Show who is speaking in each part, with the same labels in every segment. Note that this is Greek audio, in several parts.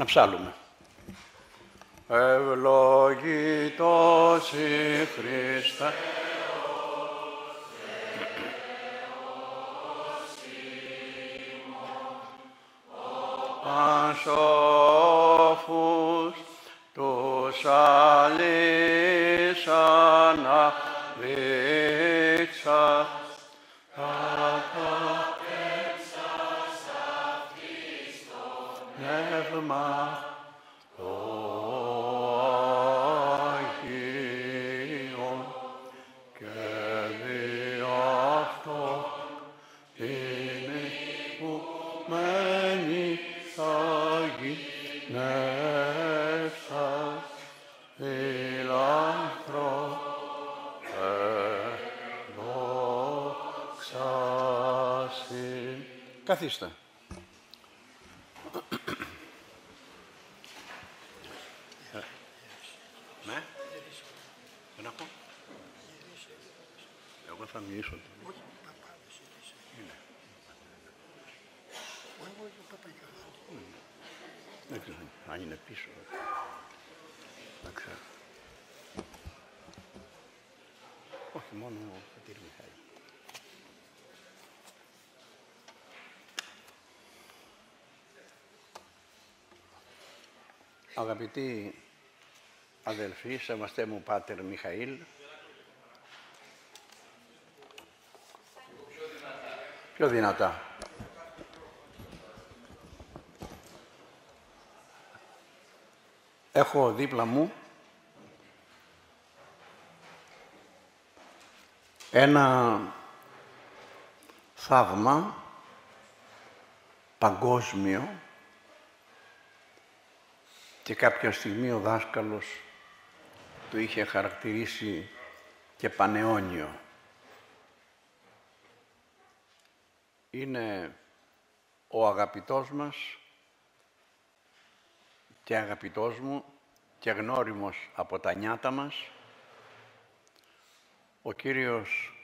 Speaker 1: Να ψάλουμε. Ευλογητός η Χριστέ, ασόφους τους Отлично. Αγαπητοί αδελφοί, σεβαστέ μου Πάτερ Μιχαήλ, πιο δυνατά. Έχω δίπλα μου ένα θαύμα παγκόσμιο και κάποια στιγμή ο δάσκαλος το είχε χαρακτηρίσει και πανεώνιο. Είναι ο αγαπητός μας και αγαπητός μου και γνώριμος από τα νιάτα μας, ο Κύριος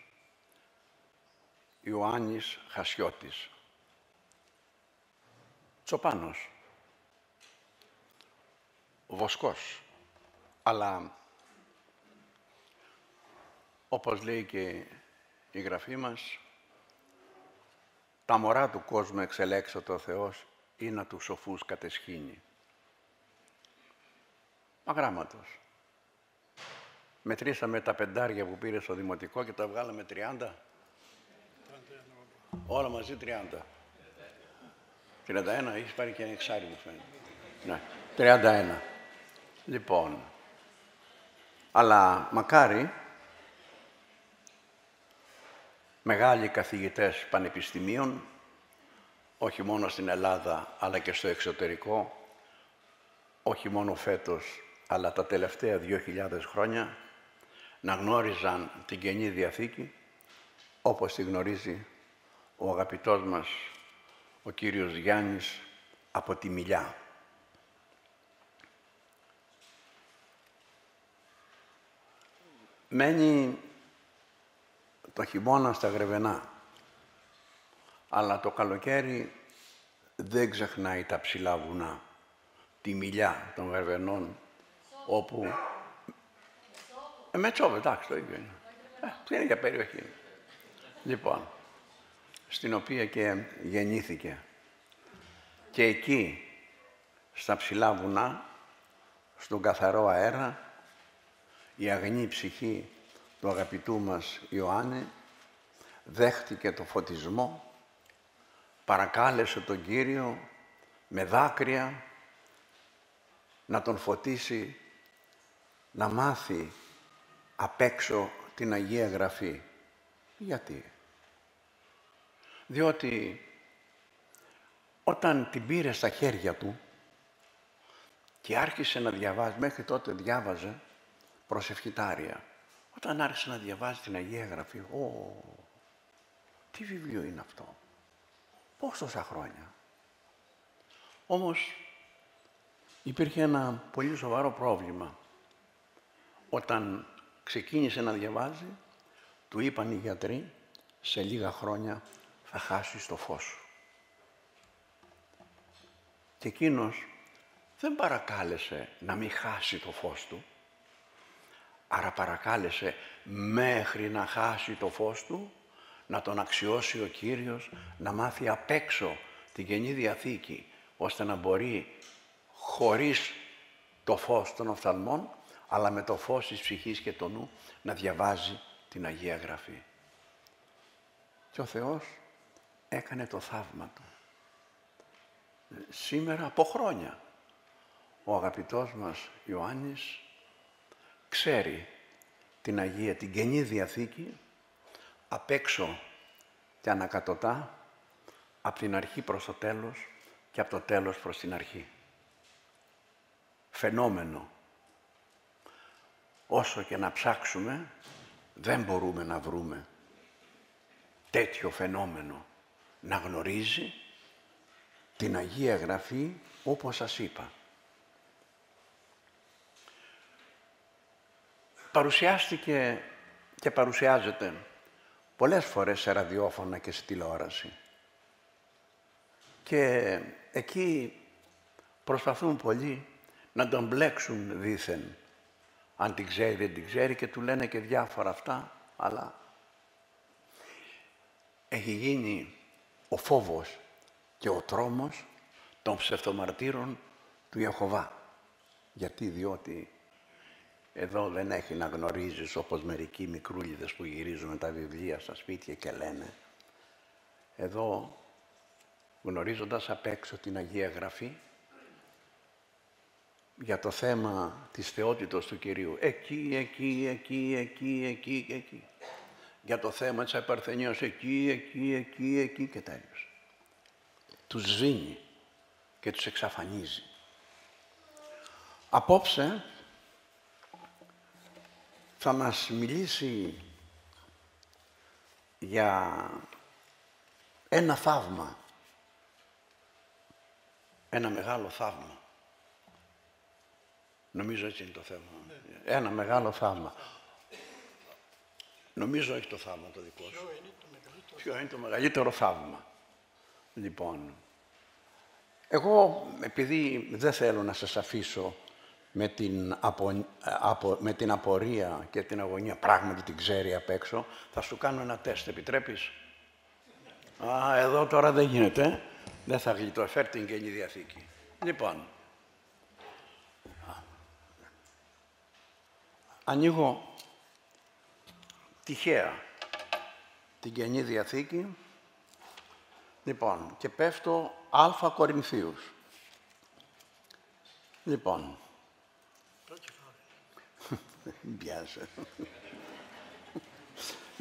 Speaker 1: Ιωάννης Χασιώτης. Τσοπάνος. Βοσκός. Αλλά, όπως λέει και η γραφή μας, τα μωρά του κόσμου εξελέξατε ο Θεός ή να τους σοφούς κατεσχύνει. Αγράμματος. Μετρήσαμε τα πεντάρια που πήρε στο Δημοτικό και τα βγάλαμε 30. Όλα μαζί 30. 31, έχεις πάρει και ένα εξάρι μου φαίνεται. Ναι, 31. Λοιπόν, αλλά μακάρι μεγάλοι καθηγητές πανεπιστημίων, όχι μόνο στην Ελλάδα, αλλά και στο εξωτερικό, όχι μόνο φέτος, αλλά τα τελευταία 2.000 χρόνια, να γνώριζαν την Καινή Διαθήκη, όπως τη γνωρίζει ο αγαπητός μας, ο Κύριος Γιάννης, από τη Μιλιά. Μένει το χειμώνα στα Γρεβενά, αλλά το καλοκαίρι δεν ξεχνάει τα ψηλά βουνά, τη Μιλιά των Γρεβενών, όπου... Ε, Μετσόβο, εντάξει, το ίδιο είναι. Ε, είναι για περιοχή. Λοιπόν, στην οποία και γεννήθηκε. Και εκεί, στα ψηλά βουνά, στον καθαρό αέρα, η αγνή ψυχή του αγαπητού μας Ιωάννη δέχτηκε το φωτισμό, παρακάλεσε τον Κύριο με δάκρυα να τον φωτίσει, να μάθει απ' έξω την Αγία Γραφή. Γιατί; Διότι όταν την πήρε στα χέρια του και άρχισε να διαβάζει, μέχρι τότε διάβαζε προσευχητάρια. Όταν άρχισε να διαβάζει την Αγία Γραφή, «Ω, τι βιβλίο είναι αυτό, πώς τόσα χρόνια». Όμως υπήρχε ένα πολύ σοβαρό πρόβλημα. Όταν ξεκίνησε να διαβάζει, του είπαν οι γιατροί, σε λίγα χρόνια θα χάσεις το φως σου. Και εκείνος δεν παρακάλεσε να μην χάσει το φως του, άρα παρακάλεσε μέχρι να χάσει το φως του, να τον αξιώσει ο Κύριος, να μάθει απ' έξω την Καινή Διαθήκη, ώστε να μπορεί χωρίς το φως των οφθαλμών, αλλά με το φως της ψυχής και του νου, να διαβάζει την Αγία Γραφή. Και ο Θεός έκανε το θαύμα του. Σήμερα από χρόνια ο αγαπητός μας Ιωάννης ξέρει την Αγία, την Καινή Διαθήκη απ' έξω και ανακατοτά, από την αρχή προς το τέλος και από το τέλος προς την αρχή. Φαινόμενο. Όσο και να ψάξουμε, δεν μπορούμε να βρούμε τέτοιο φαινόμενο να γνωρίζει την Αγία Γραφή όπως σας είπα. Παρουσιάστηκε και παρουσιάζεται πολλές φορές σε ραδιόφωνα και σε τηλεόραση. Και εκεί προσπαθούν πολλοί να τον μπλέξουν δήθεν. Αν την ξέρει, δεν την ξέρει και του λένε και διάφορα αυτά, αλλά έχει γίνει ο φόβος και ο τρόμος των ψευτομαρτύρων του Ιεχωβά. Γιατί, διότι εδώ δεν έχει να γνωρίζεις όπως μερικοί μικρούλιδες που γυρίζουν τα βιβλία στα σπίτια και λένε. Εδώ γνωρίζοντας απ' έξω την Αγία Γραφή για το θέμα της θεότητος του Κυρίου. Εκεί, εκεί, εκεί, εκεί, εκεί, εκεί. Για το θέμα της απαρθενίας εκεί, εκεί, εκεί, εκεί και τέλος. Τους σβήνει και τους εξαφανίζει. Απόψε θα μας μιλήσει για ένα θαύμα. Ένα μεγάλο θαύμα. Νομίζω έτσι είναι το θέμα. Ένα μεγάλο θαύμα. Νομίζω έχει το θαύμα το δικό σου. Ποιο είναι το μεγαλύτερο; Θαύμα; Λοιπόν, εγώ επειδή δεν θέλω να σας αφήσω με την, απο, με την απορία και την αγωνία, πράγματι την ξέρει απ' έξω, θα σου κάνω ένα τεστ, επιτρέπεις; Α, εδώ τώρα δεν γίνεται, δεν θα γλιτώ, φέρ την Καινή Διαθήκη. Λοιπόν, ανοίγω τυχαία την Καινή Διαθήκη, λοιπόν, και πέφτω Α Κορινθίους. Λοιπόν, Πιάσε.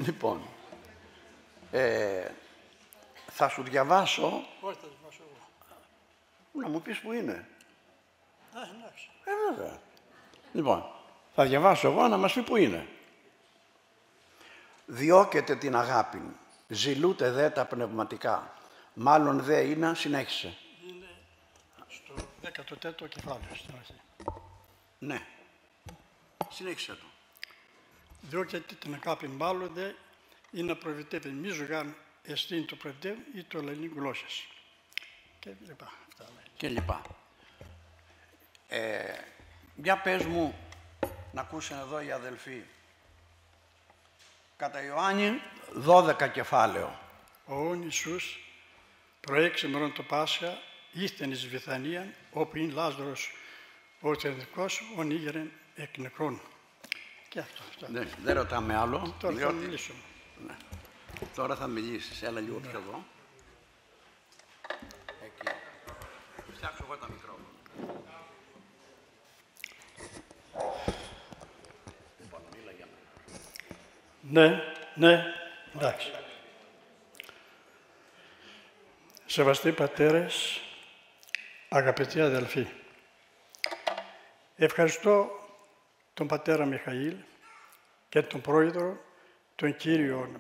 Speaker 1: λοιπόν, ε, θα σου διαβάσω...
Speaker 2: Όχι, θα διαβάσω εγώ.
Speaker 1: Να μου πεις που είναι.
Speaker 2: Α, εντάξει.
Speaker 1: Ε, βέβαια. Λοιπόν, θα διαβάσω εγώ να μας πει που είναι. Διώκεται την αγάπη, ζηλούτε δε τα πνευματικά. Μάλλον δε είναι, συνέχισε.
Speaker 2: Είναι στο 14ο κεφάλαιο στην αρχή.
Speaker 1: Ναι. Συνέχισε το.
Speaker 2: Διώκεται την αγάπη μάλλον δε είναι να προβητεύει μη ζωγάν εστίν το προβητεύει ή το ελληνικό γλώσσες. Και λοιπά. Αυτά λέει.
Speaker 1: Και λοιπά. Ε, για πες μου, να ακούσουν εδώ οι αδελφοί. Κατά Ιωάννη, 12 κεφάλαιο.
Speaker 2: Ο όν Ιησούς προέξε μερών το Πάσχα ήρθεν εις Βιθανία όπου είναι Λάζαρος ο Τερνικός ον ήγερεν εκ νεκρών. Και αυτό. αυτό.
Speaker 1: Ναι, δεν ρωτάμε άλλο.
Speaker 2: Τώρα θα
Speaker 1: διότι-
Speaker 2: μιλήσουμε.
Speaker 1: Ναι. Τώρα θα μιλήσεις. Έλα λίγο πιο εδώ. Εκεί. Φτιάξω εγώ τα μικρόφωνα. Λοιπόν, μίλα για μένα.
Speaker 2: Ναι, ναι, εντάξει. Σεβαστοί πατέρες, αγαπητοί αδελφοί, ευχαριστώ τον πατέρα Μιχαήλ και τον πρόεδρο, τον κύριο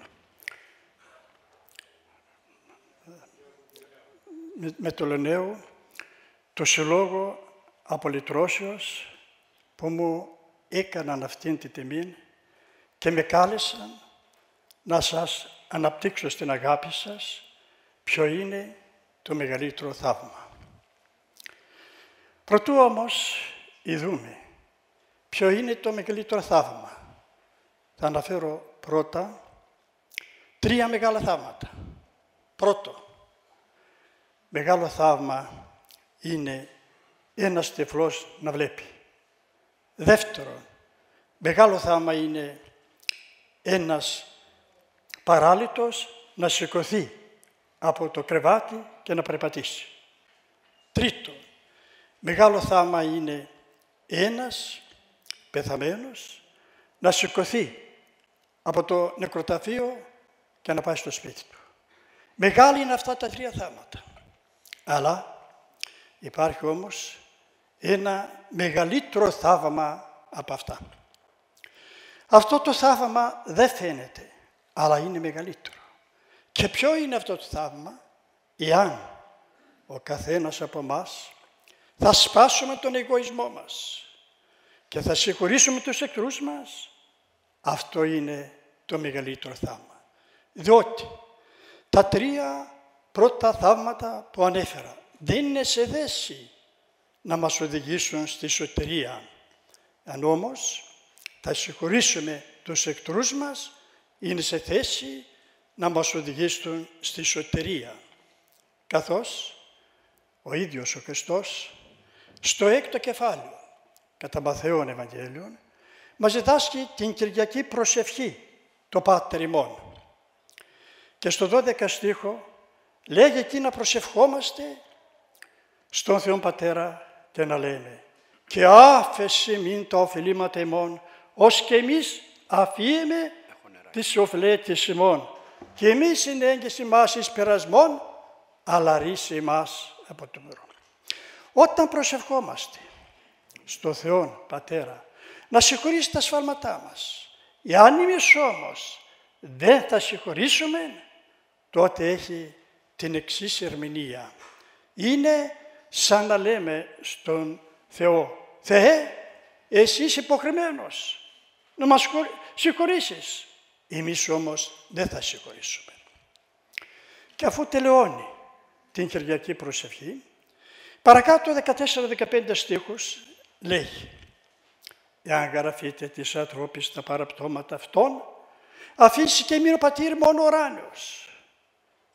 Speaker 2: με, με το Λενέο, το Συλλόγο Απολυτρώσεως που μου έκαναν αυτήν την τιμή και με κάλεσαν να σας αναπτύξω στην αγάπη σας ποιο είναι το μεγαλύτερο θαύμα. Προτού όμως ειδούμε ποιο είναι το μεγαλύτερο θαύμα; Θα αναφέρω πρώτα τρία μεγάλα θαύματα. Πρώτο, μεγάλο θαύμα είναι ένας τεφλός να βλέπει. Δεύτερο, μεγάλο θαύμα είναι ένας παράλυτος να σηκωθεί από το κρεβάτι και να περπατήσει. Τρίτο, μεγάλο θαύμα είναι ένας πεθαμένος να σηκωθεί από το νεκροταφείο και να πάει στο σπίτι του. Μεγάλη είναι αυτά τα τρία θάματα. Αλλά υπάρχει όμως ένα μεγαλύτερο θαύμα από αυτά. Αυτό το θαύμα δεν φαίνεται, αλλά είναι μεγαλύτερο. Και ποιο είναι αυτό το θαύμα, εάν ο καθένας από μας θα σπάσουμε τον εγωισμό μας και θα συγχωρήσουμε τους εχθρούς μας, αυτό είναι το μεγαλύτερο θαύμα. Διότι τα τρία πρώτα θαύματα που ανέφερα δεν είναι σε θέση να μας οδηγήσουν στη σωτηρία. Αν όμως θα συγχωρήσουμε τους εχθρούς μας, είναι σε θέση να μας οδηγήσουν στη σωτηρία. Καθώς ο ίδιος ο Χριστός στο έκτο κεφάλαιο κατά Μαθαίων Ευαγγέλιων μας διδάσκει την Κυριακή προσευχή το Πάτερ ημών. Και στο 12 στίχο λέγει εκεί να προσευχόμαστε στον Θεό Πατέρα και να λέμε «Και άφεση μην τα οφειλήματα ημών, ως και εμείς αφήμε τις οφλέτες ημών, και εμείς είναι έγκυση μας εις περασμών, αλλά ρίσε μας από το μερό». Όταν προσευχόμαστε στο Θεό Πατέρα να συγχωρήσει τα σφάλματά μας, εάν εμείς όμως δεν θα συγχωρήσουμε, τότε έχει την εξής ερμηνεία. Είναι σαν να λέμε στον Θεό, Θεέ, εσύ είσαι υποχρεμένος να μας συγχωρήσεις. Εμείς όμως δεν θα συγχωρήσουμε. Και αφού τελειώνει την Κυριακή προσευχή, παρακάτω 14-15 στίχους λέει «Εάν γραφείτε τις ανθρώπεις τα παραπτώματα αυτών, αφήσει και μείνω πατήρ μόνο ουράνιος.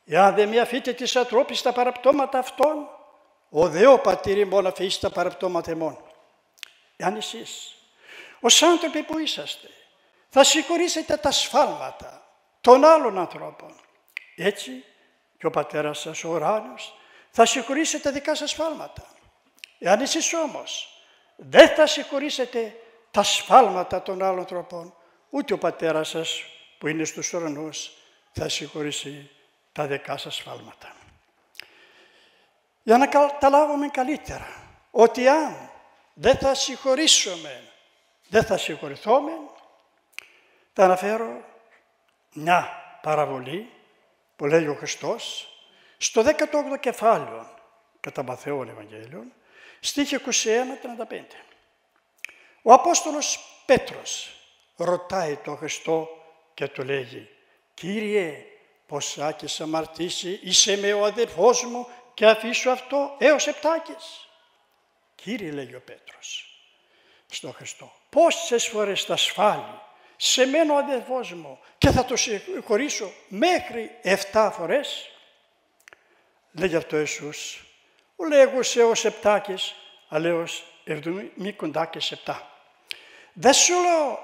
Speaker 2: Εάν δεν μη αφείτε τις ανθρώπεις τα παραπτώματα αυτών, ο Δεό πατήρ μόνο αφήσει τα παραπτώματα μόνο. Εάν εσείς, ως άνθρωποι που είσαστε, θα συγχωρήσετε τα σφάλματα των άλλων ανθρώπων, έτσι και ο πατέρας σας ο ουράνιος θα συγχωρήσετε τα δικά σας σφάλματα. Εάν εσείς όμως δεν θα συγχωρήσετε τα σφάλματα των άλλων ανθρώπων, ούτε ο πατέρας σας που είναι στους ουρανούς θα συγχωρήσει τα δικά σας σφάλματα. Για να καταλάβουμε καλύτερα ότι αν δεν θα συγχωρήσουμε, δεν θα συγχωρηθούμε, θα αναφέρω μια παραβολή που λέει ο Χριστός στο 18ο κεφάλαιο κατά Μαθαίων Ευαγγέλιων, στίχη 21-35. Ο Απόστολος Πέτρος ρωτάει τον Χριστό και του λέγει «Κύριε, πως άκης αμαρτήσει, είσαι με ο αδερφός μου και αφήσω αυτό έως επτάκες». Κύριε, λέει ο Πέτρος στο Χριστό, πόσες φορές θα σφάλει σε μένα ο αδερφός μου και θα το συγχωρήσω μέχρι 7 φορές. Λέγει αυτό Ιησούς, ο λέγος έως επτάκες, αλλά έως μη κοντά και σε επτά. Δεν σου λέω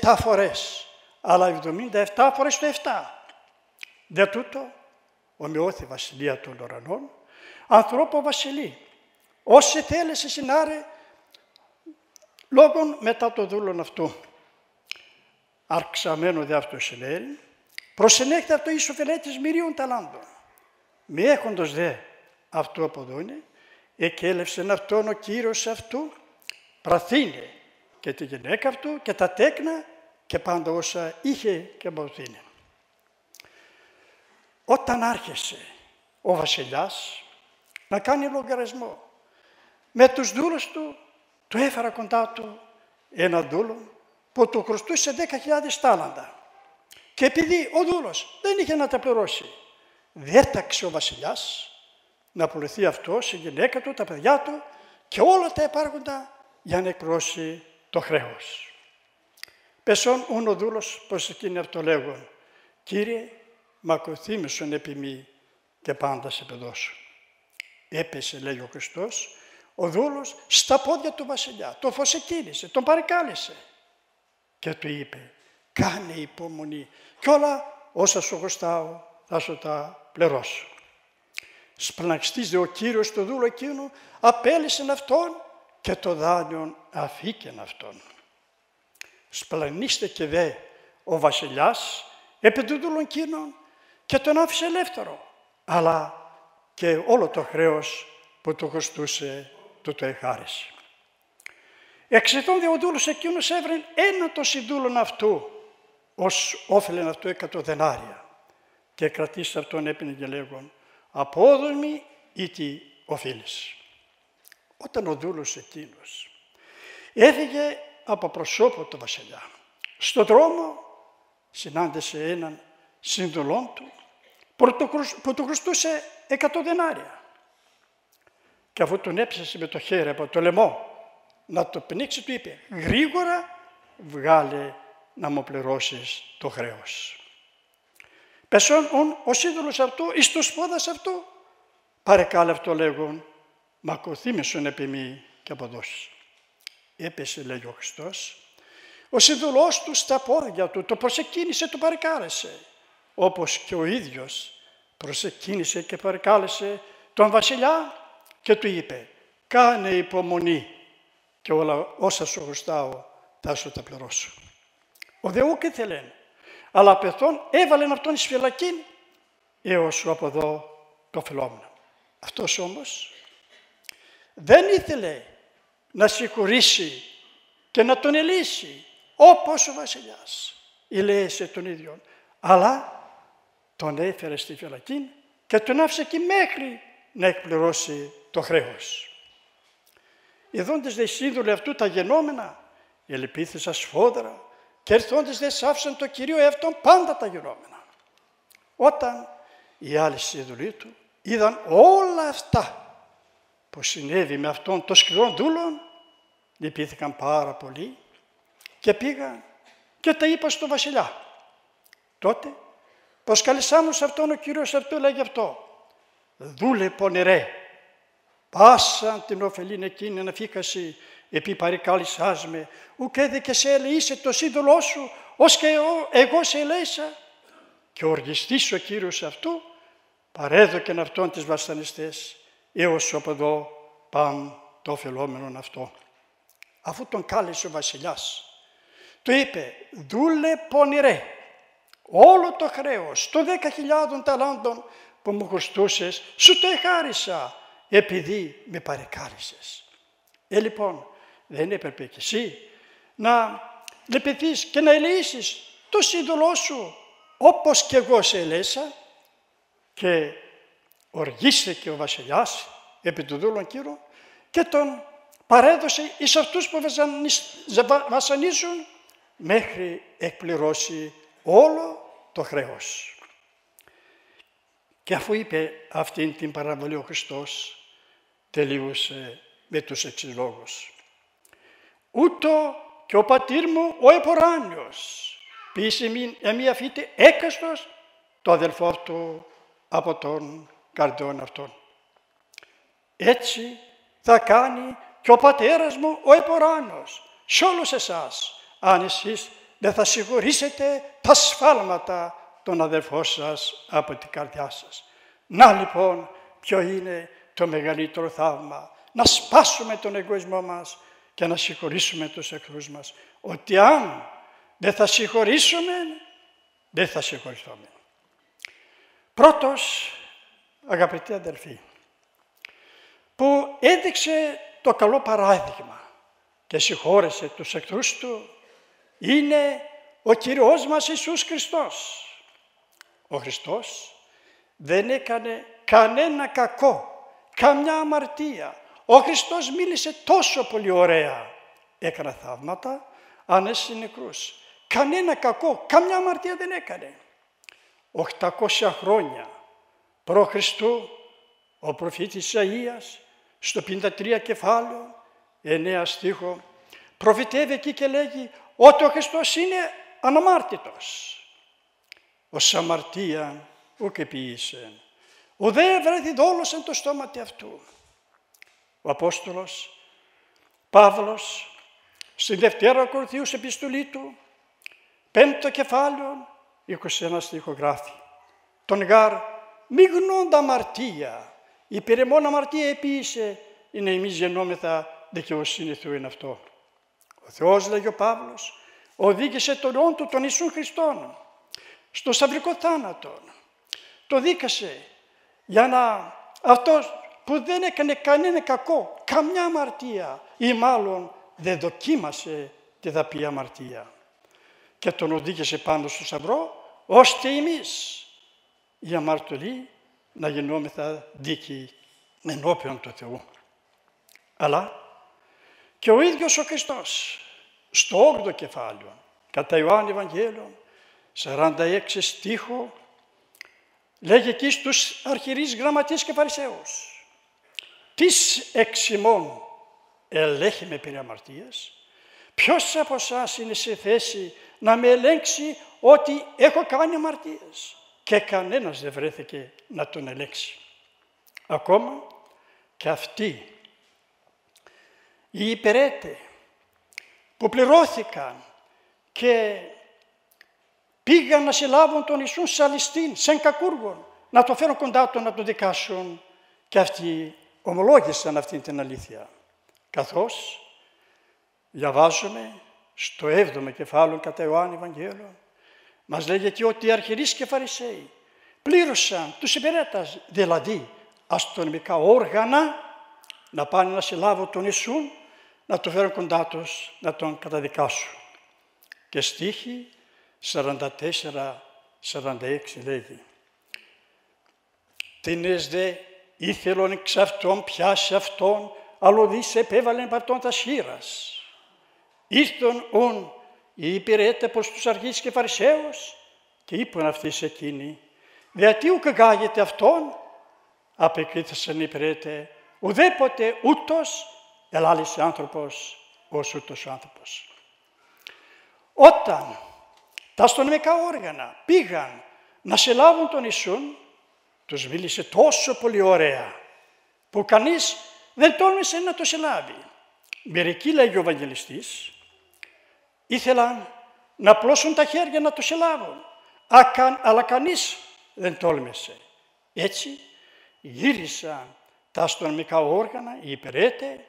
Speaker 2: 7 φορές, αλλά 77 φορές το 7. Δεν τούτο, ομοιώθη βασιλεία των ουρανών, ανθρώπο βασιλεί. Όσοι θέλει συνάρε, λόγων μετά το δούλον αυτού αρξαμένο δε αυτός συνέρη, προσενέχεται αυτό ίσο φελέτης μυρίων ταλάντων. Μη έχοντος δε αυτό αποδούνε, εκέλευσεν αυτόν ο Κύριος αυτού, πραθύνε και τη γυναίκα αυτού και τα τέκνα και πάντα όσα είχε και αποδούνε. Όταν άρχισε ο βασιλιάς να κάνει λογαριασμό με τους δούλους του, του έφερα κοντά του ένα δούλο που του χρωστούσε 10.000 τάλαντα. Και επειδή ο δούλος δεν είχε να τα πληρώσει, διέταξε ο βασιλιάς να πουληθεί αυτός η γυναίκα του, τα παιδιά του και όλα τα υπάρχοντα για να εκπληρώσει το χρέος. Πεσόν ούν ο δούλος προς εκείνη αυτό λέγον, «Κύριε, μακροθύμησον επί μη και πάντα σε παιδώσω». Έπεσε, λέει ο Χριστός, ο δούλος στα πόδια του βασιλιά, τον φωσεκίνησε, τον παρεκάλεσε και του είπε «Κάνε υπομονή και όλα όσα σου χρωστάω θα σου τα πληρώσω». Σπλαναξτής δε ο Κύριος το δούλο εκείνο απέλησε αυτόν και το δάνειον αφήκεν αυτόν. Σπλανίστε και δε ο βασιλιάς επί του δούλων εκείνων και τον άφησε ελεύθερο, αλλά και όλο το χρέος που του χρωστούσε του το εχάρισε. Εξαιτών δε ο δούλος εκείνος έβρεν ένα το συνδούλων αυτού, ως όφελεν αυτού εκατό δενάρια. Και κρατήσει αυτόν έπινε και λέγον, απόδομη ή τι οφείλεις. Όταν ο δούλος εκείνος έφυγε από προσώπο του βασιλιά, στο δρόμο συνάντησε έναν συνδουλόν του που του χρωστούσε εκατό δενάρια. Και αφού τον έψασε με το χέρι από το λαιμό να το πνίξει, του είπε «Γρήγορα βγάλε να μου πληρώσεις το χρέος». Πεσόν ο σύντολος αυτού, εις το σπόδας αυτού, παρεκάλε αυτό λέγον, μακοθύμησον επί μη και αποδώσει. Έπεσε, λέει ο Χριστός, ο σύντολός του στα πόδια του, το προσεκίνησε, το παρεκάλεσε, όπως και ο ίδιος προσεκίνησε και παρεκάλεσε τον βασιλιά και του είπε «Κάνε υπομονή και όλα όσα σου χρωστάω θα σου τα πληρώσω». Ο Δεού και θέλεν, αλλά πεθόν έβαλεν αυτόν εις φυλακή έως σου από εδώ το φυλόμενο. Αυτός όμως δεν ήθελε να συγχωρήσει και να τον ελύσει όπως ο βασιλιάς ηλέησε τον ίδιο, αλλά τον έφερε στη φυλακή και τον άφησε εκεί μέχρι να εκπληρώσει το χρέος. Ιδώντες δε σύντολοι αυτού τα γενόμενα, ελπίθησαν σφόδρα και ερθόντες δε σάφσαν το Κυρίο εαυτόν πάντα τα γενόμενα. Όταν οι άλλοι σύντολοι του είδαν όλα αυτά που συνέβη με αυτόν το σκληρό δούλον, λυπήθηκαν πάρα πολύ και πήγαν και τα είπα στο βασιλιά. Τότε προσκαλεσάμουν σε αυτόν ο Κύριος αυτό λέγει αυτό. Δούλε πονηρέ, πάσα την ωφελήν εκείνη να φύκαση, επί παρικάλισάς με, ουκέδε και σε ελεήσε το σύντολό σου, ως και εγώ, εγώ σε ελέησα. Και οργιστής ο Κύριος αυτού, παρέδοκεν αυτόν τις βασανιστές, έως από εδώ παν το ωφελόμενον αυτό. Αφού τον κάλεσε ο βασιλιάς, του είπε, δούλε πονηρέ, όλο το χρέος των δέκα χιλιάδων ταλάντων που μου χρωστούσες, σου το εχάρισα, επειδή με παρεκάλεσες. Ε, λοιπόν, δεν έπρεπε κι εσύ να λεπεθείς και να ελεήσεις το σύντολό σου, όπως και εγώ σε ελέσα και οργίστηκε ο βασιλιάς επί του δούλων κύρου και τον παρέδωσε εις αυτούς που βασανίζουν μέχρι εκπληρώσει όλο το χρέος. Και αφού είπε αυτήν την παραβολή ο Χριστός, τελείωσε με τους εξής λόγους. Ούτω και ο πατήρ μου ο εποράνιος, πείσει μην εμεί αφήτε έκαστος το αδελφό του από τον καρδιόν αυτόν. Έτσι θα κάνει και ο πατέρας μου ο εποράνιος σε όλους εσάς, αν εσείς δεν θα συγχωρήσετε τα σφάλματα των αδελφών σας από την καρδιά σας. Να λοιπόν ποιο είναι το μεγαλύτερο θαύμα. Να σπάσουμε τον εγωισμό μας και να συγχωρήσουμε τους εχθρούς μας. Ότι αν δεν θα συγχωρήσουμε, δεν θα συγχωρηθούμε. Πρώτος, αγαπητοί αδελφοί, που έδειξε το καλό παράδειγμα και συγχώρεσε τους εχθρούς του, είναι ο Κύριος μας Ιησούς Χριστός. Ο Χριστός δεν έκανε κανένα κακό καμιά αμαρτία. Ο Χριστός μίλησε τόσο πολύ ωραία. Έκανα θαύματα, ανέσαι νεκρούς. Κανένα κακό, καμιά αμαρτία δεν έκανε. 800 χρόνια προ Χριστού, ο προφήτης Ισαΐας στο 53 κεφάλαιο, 9 στίχο, προφητεύει εκεί και λέγει ότι ο Χριστός είναι αναμάρτητος. Ο Σαμαρτία ούκ ποιήσε. Ο δε βρέθη δόλος το στόμα αυτού. Ο Απόστολος Παύλος στην Δευτέρα Κορινθίους επιστολή του, πέμπτο κεφάλαιο, 21 στίχο γράφει. Τον γάρ μη γνώντα αμαρτία, υπερεμόν αμαρτία επίησε, είναι εμείς γεννόμεθα δικαιοσύνη Θεού είναι αυτό. Ο Θεός, λέγει ο Παύλος, οδήγησε τον όν του τον Ιησούν Χριστόν στο σταυρικό θάνατο. Το δίκασε για να αυτός που δεν έκανε κανένα κακό, καμιά αμαρτία ή μάλλον δεν δοκίμασε τη δαπή αμαρτία και τον οδήγησε πάνω στο σταυρό ώστε εμείς οι αμαρτωλοί να γινόμεθα δίκοι ενώπιον του Θεού. Αλλά και ο ίδιος ο Χριστός στο 8ο κεφάλαιο κατά Ιωάννη Ευαγγέλιο 46 στίχο λέγει εκεί στους αρχιερείς γραμματείς και φαρισαίους «Τις εξημών ελέγχει με περί αμαρτίας, ποιος από εσάς είναι σε θέση να με ελέγξει ότι έχω κάνει αμαρτίες» και κανένας δεν βρέθηκε να τον ελέγξει. Ακόμα και αυτοί οι υπερέτε που πληρώθηκαν και πήγαν να συλλάβουν τον Ιησούν Σαλιστίν, σαν κακούργων, να το φέρουν κοντά του να το δικάσουν και αυτοί ομολόγησαν αυτή την αλήθεια. Καθώς διαβάζουμε στο 7ο κεφάλαιο κατά Ιωάννη Ευαγγέλιο, μας λέγει εκεί ότι οι αρχιερείς και φαρισαίοι πλήρωσαν τους υπηρέτας, δηλαδή αστυνομικά όργανα, να πάνε να συλλάβουν τον Ιησούν, να το φέρουν κοντά τους, να τον καταδικάσουν. Και στίχη 44-46 λέγει «Τίνες δε ήθελον εξ αυτών πιάσει αυτόν, αλλοδείς επέβαλεν παρτών τα σχήρας. Ήρθον ον οι υπηρέτε προς τους αρχείς και φαρισαίους και είπαν αυτοίς σε εκείνοι, «Διατί ουκ γάγεται αυτόν» απεκρίθησαν οι υπηρέτε, «ουδέποτε ούτως ελάλησε άνθρωπος ως ούτως ο άνθρωπος». Όταν τα αστυνομικά όργανα πήγαν να συλλάβουν τον Ιησούν, τους μίλησε τόσο πολύ ωραία, που κανείς δεν τόλμησε να το συλλάβει. Μερικοί, λέγει ο Ευαγγελιστής, ήθελαν να πλώσουν τα χέρια να το συλλάβουν, αλλά κανείς δεν τόλμησε. Έτσι γύρισαν τα αστυνομικά όργανα, οι υπηρέτε,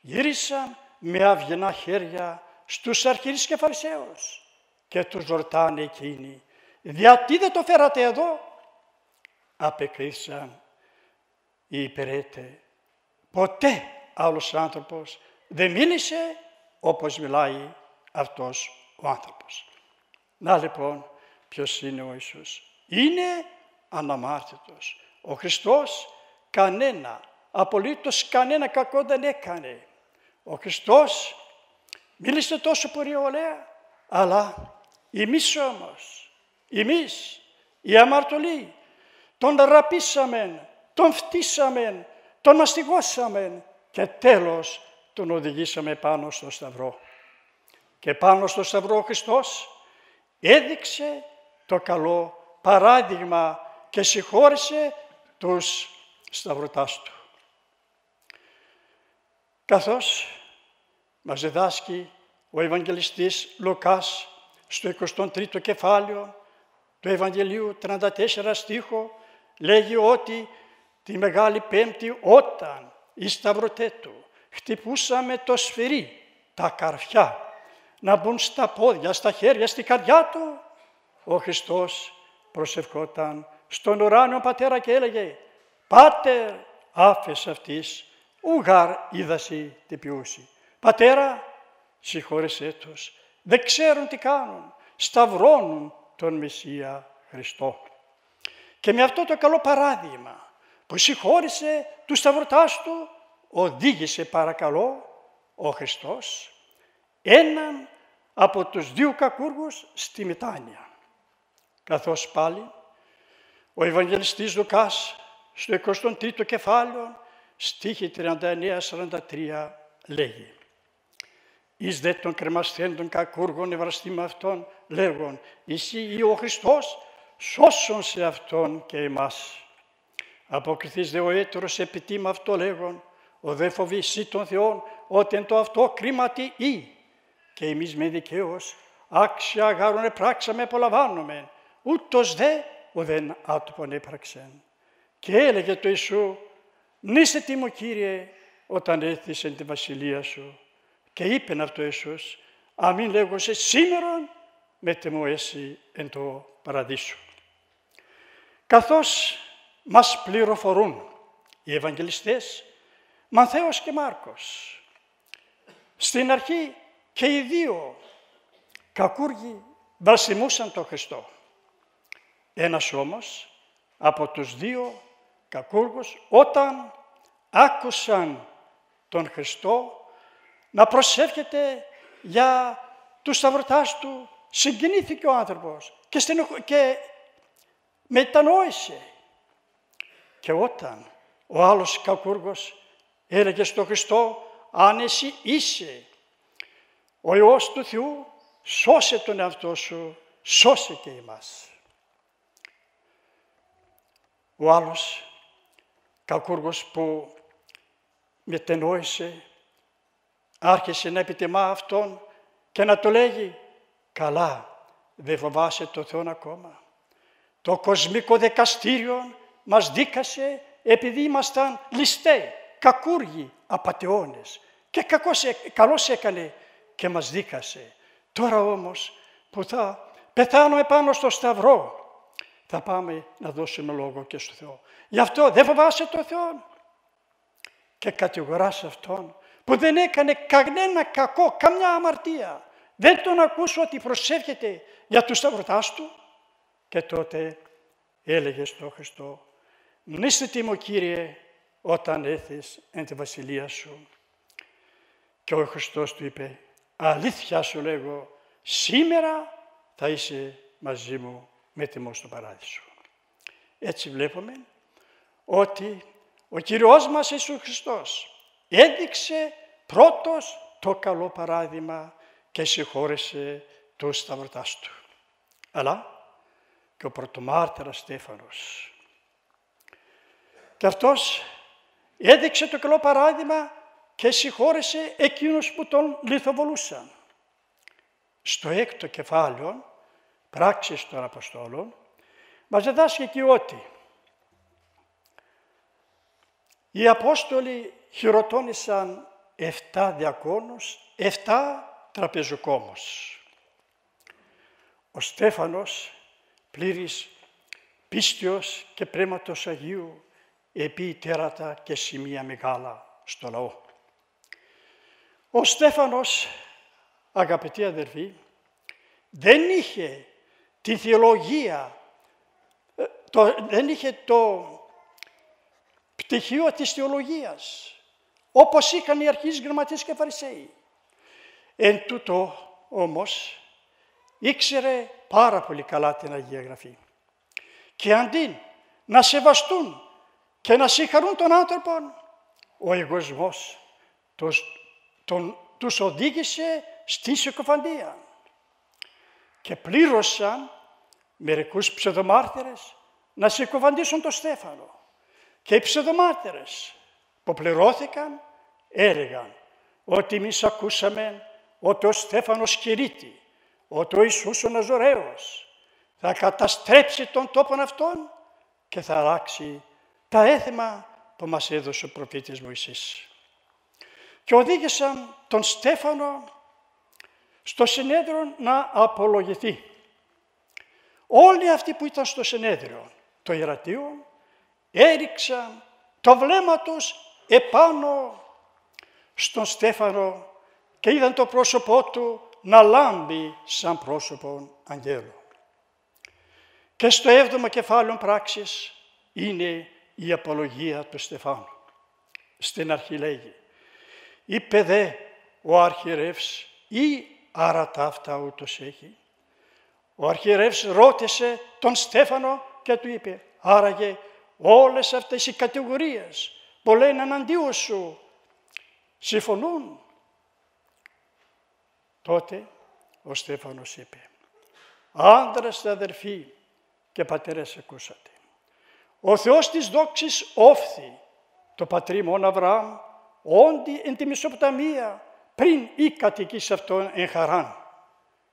Speaker 2: γύρισαν με αυγενά χέρια στους αρχιερείς και φαρισαίους και τους ρωτάνε εκείνοι, γιατί δεν το φέρατε εδώ. Απεκρίθησαν οι υπηρέτε, ποτέ άλλος άνθρωπος δεν μίλησε όπως μιλάει αυτός ο άνθρωπος. Να λοιπόν ποιος είναι ο Ιησούς. Είναι αναμάρτητος. Ο Χριστός κανένα, απολύτως κανένα κακό δεν έκανε. Ο Χριστός μίλησε τόσο πολύ ωραία, αλλά εμείς όμως, εμείς οι αμαρτωλοί, τον ραπίσαμε, τον φτύσαμε, τον αστιγώσαμε και τέλος τον οδηγήσαμε πάνω στο Σταυρό. Και πάνω στο Σταυρό ο Χριστός έδειξε το καλό παράδειγμα και συγχώρησε τους σταυρωτάς του. Καθώς μας διδάσκει ο Ευαγγελιστής Λουκάς στο 23ο κεφάλαιο του Ευαγγελίου 34 στίχο λέγει ότι τη Μεγάλη Πέμπτη όταν οι σταυρωτέ του χτυπούσαμε το σφυρί, τα καρφιά, να μπουν στα πόδια, στα χέρια, στη καρδιά του, ο Χριστός προσευχόταν στον ουράνιο πατέρα και έλεγε «Πάτερ, άφες αυτής, ουγάρ είδαση την ποιούση». «Πατέρα, συγχώρεσέ τους, δεν ξέρουν τι κάνουν, σταυρώνουν τον Μεσσία Χριστό». Και με αυτό το καλό παράδειγμα που συγχώρησε τους σταυρωτάς του, οδήγησε παρακαλώ ο Χριστός έναν από τους δύο κακούργους στη μετάνοια. Καθώς πάλι ο Ευαγγελιστής Λουκάς στο 23ο κεφάλαιο στίχη 39-43 λέγει «Εις δε των κρεμασθέντων κακούργων ευραστήμα αυτών λέγον «Εσύ ή ο Χριστός σώσον σε αυτόν και εμάς». Αποκριθείς δε ο έτερος επιτήμα αυτό λέγον «Ο δε φοβήσει των Θεών ότι εν το αυτό κρίματι ή» και εμείς με δικαίως άξια γάρον επράξαμε απολαμβάνομαι, ούτως δε ο δεν άτοπον έπραξεν. Και έλεγε το Ιησού, νήσε τι μου Κύριε, όταν έθισε τη βασιλεία σου. Και είπεν αυτό Ιησούς, αμήν λέγω σε σήμερα με μου έσυ εν το παραδείσου. Καθώς μας πληροφορούν οι Ευαγγελιστές, Μαθαίος και Μάρκος, στην αρχή και οι δύο κακούργοι βασιμούσαν τον Χριστό. Ένας όμως από τους δύο κακούργους όταν άκουσαν τον Χριστό να προσεύχεται για τους σταυρωτάς του, συγκινήθηκε ο άνθρωπος και, και μετανόησε. Και όταν ο άλλος κακούργος έλεγε στον Χριστό αν εσύ είσαι ο Υιός του Θεού σώσε τον εαυτό σου, σώσε και εμάς. Ο άλλος κακούργος που μετενόησε άρχισε να επιτιμά αυτόν και να το λέγει «Καλά, δεν φοβάσαι το Θεό ακόμα. Το κοσμικό δικαστήριο μας δίκασε επειδή ήμασταν ληστέοι, κακούργοι, απατεώνες και κακός, καλώς έκανε και μας δίκασε. Τώρα όμως που θα πεθάνουμε πάνω στο σταυρό, θα πάμε να δώσουμε λόγο και στο Θεό. Γι' αυτό δεν φοβάσαι το Θεό και κατηγοράς Αυτόν που δεν έκανε κανένα κακό, καμιά αμαρτία. Δεν τον ακούσω ότι προσεύχεται για τους σταυρωτάς του. Και τότε έλεγε στο Χριστό, μνήστε τι μου Κύριε όταν έθεις εν τη βασιλεία σου. Και ο Χριστός του είπε, αλήθεια σου λέγω, σήμερα θα είσαι μαζί μου με τιμό στο παράδεισο. Έτσι βλέπουμε ότι ο Κύριος μας Ιησούς Χριστός έδειξε πρώτος το καλό παράδειγμα και συγχώρεσε τους σταυρωτάς του. Αλλά και ο πρωτομάρτυρας Στέφανος. Και αυτός έδειξε το καλό παράδειγμα και συγχώρεσε εκείνους που τον λιθοβολούσαν. Στο έκτο κεφάλαιο, πράξεις των Αποστόλων, μας διδάσκει εκεί ότι οι Απόστολοι χειροτώνησαν 7 διακόνους, 7 τραπεζοκόμους. Ο Στέφανος, πλήρης πίστιος και πρέματος Αγίου, επί τέρατα και σημεία μεγάλα στο λαό. Ο Στέφανος, αγαπητοί αδερφοί, δεν είχε τη θεολογία, ε, το, δεν είχε το πτυχίο της θεολογίας, όπως είχαν οι αρχείς γραμματείς και φαρισαίοι. Εν τούτο όμως ήξερε πάρα πολύ καλά την Αγία Γραφή. Και αντί να σεβαστούν και να συγχαρούν τον άνθρωπο, ο εγωισμός τους, τον, τους οδήγησε στη συκοφαντία. Και πλήρωσαν μερικούς ψευδομάρτυρες να συκοφαντήσουν τον Στέφανο. Και οι ψευδομάρτυρες που πληρώθηκαν έλεγαν ότι εμείς ακούσαμε ότι ο Στέφανος κηρύττει, ότι ο Ιησούς ο Ναζωραίος θα καταστρέψει τον τόπο αυτόν και θα αλλάξει τα έθιμα που μας έδωσε ο προφήτης Μωυσής. Και οδήγησαν τον Στέφανο στο συνέδριο να απολογηθεί. Όλοι αυτοί που ήταν στο συνέδριο, το ιερατείο, έριξαν το βλέμμα τους επάνω στον Στέφανο και είδαν το πρόσωπό του να λάμπει σαν πρόσωπο αγγέλου. Και στο έβδομο κεφάλαιο πράξης είναι η απολογία του Στεφάνου. Στην αρχή λέγει «Είπε δε ο αρχιερεύς ή άρα τα αυτά ούτως έχει». Ο αρχιερεύς ρώτησε τον Στέφανο και του είπε «Άραγε όλες αυτές οι κατηγορίες Πολλοί είναι εναντίον σου. Συμφωνούν. Τότε ο Στέφανος είπε «Άντρες αδερφοί και πατέρες ακούσατε. Ο Θεός της δόξης όφθη το πατρίμον Αβραάμ όντι εν τη Μισοποταμία πριν ή κατοικείς αυτόν εν χαράν.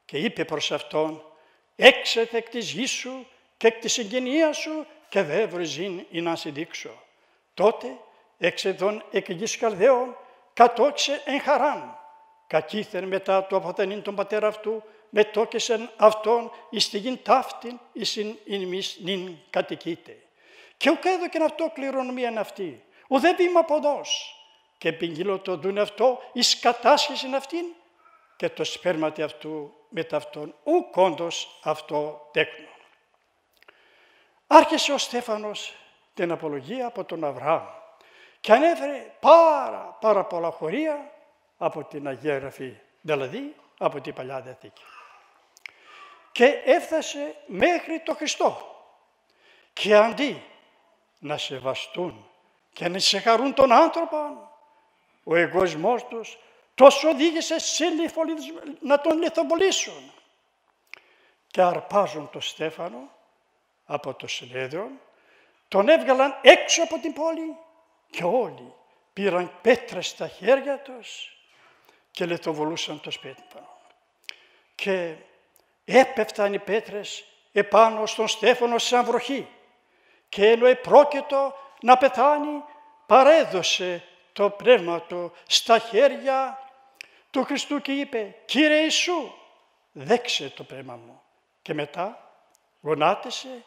Speaker 2: Και είπε προς αυτόν έξεθε εκ της γης σου και εκ της συγγενείας σου και δε βριζήν ή να σε δείξω. Τότε έξεδον εκ γης Καλδαίων κατόξε εν χαράν. Κακήθεν μετά το αποθενήν τον πατέρα αυτού μετόκεσεν αυτόν εις τη γην ταύτην εις ειν μης νυν κατοικείται. Και ουκ έδωκεν αυτό κληρονομίαν αυτή, ουδέ βήμα ποδός. Και πηγγείλω το δουν αυτό εις κατάσχεσιν αυτήν και το σπέρματι αυτού μετά αυτόν ουκ όντως αυτό τέκνο. Άρχισε ο Στέφανος την απολογία από τον Αβραάμ και ανέφερε πάρα πάρα πολλά χωρία από την Αγία Γραφή, δηλαδή από την Παλιά Διαθήκη. Και έφτασε μέχρι το Χριστό. Και αντί να σεβαστούν και να συγχαρούν τον άνθρωπο, ο εγωισμός τους τόσο οδήγησε σε να τον λιθοβολήσουν. Και αρπάζουν το Στέφανο από το συνέδριο, τον έβγαλαν έξω από την πόλη και όλοι πήραν πέτρες στα χέρια τους και λιθοβολούσαν το σπίτι Και έπεφταν οι πέτρες επάνω στον Στέφανο σαν βροχή και ενώ επρόκειτο να πεθάνει παρέδωσε το πνεύμα του στα χέρια του Χριστού και είπε «Κύριε Ιησού, δέξε το πνεύμα μου». Και μετά γονάτισε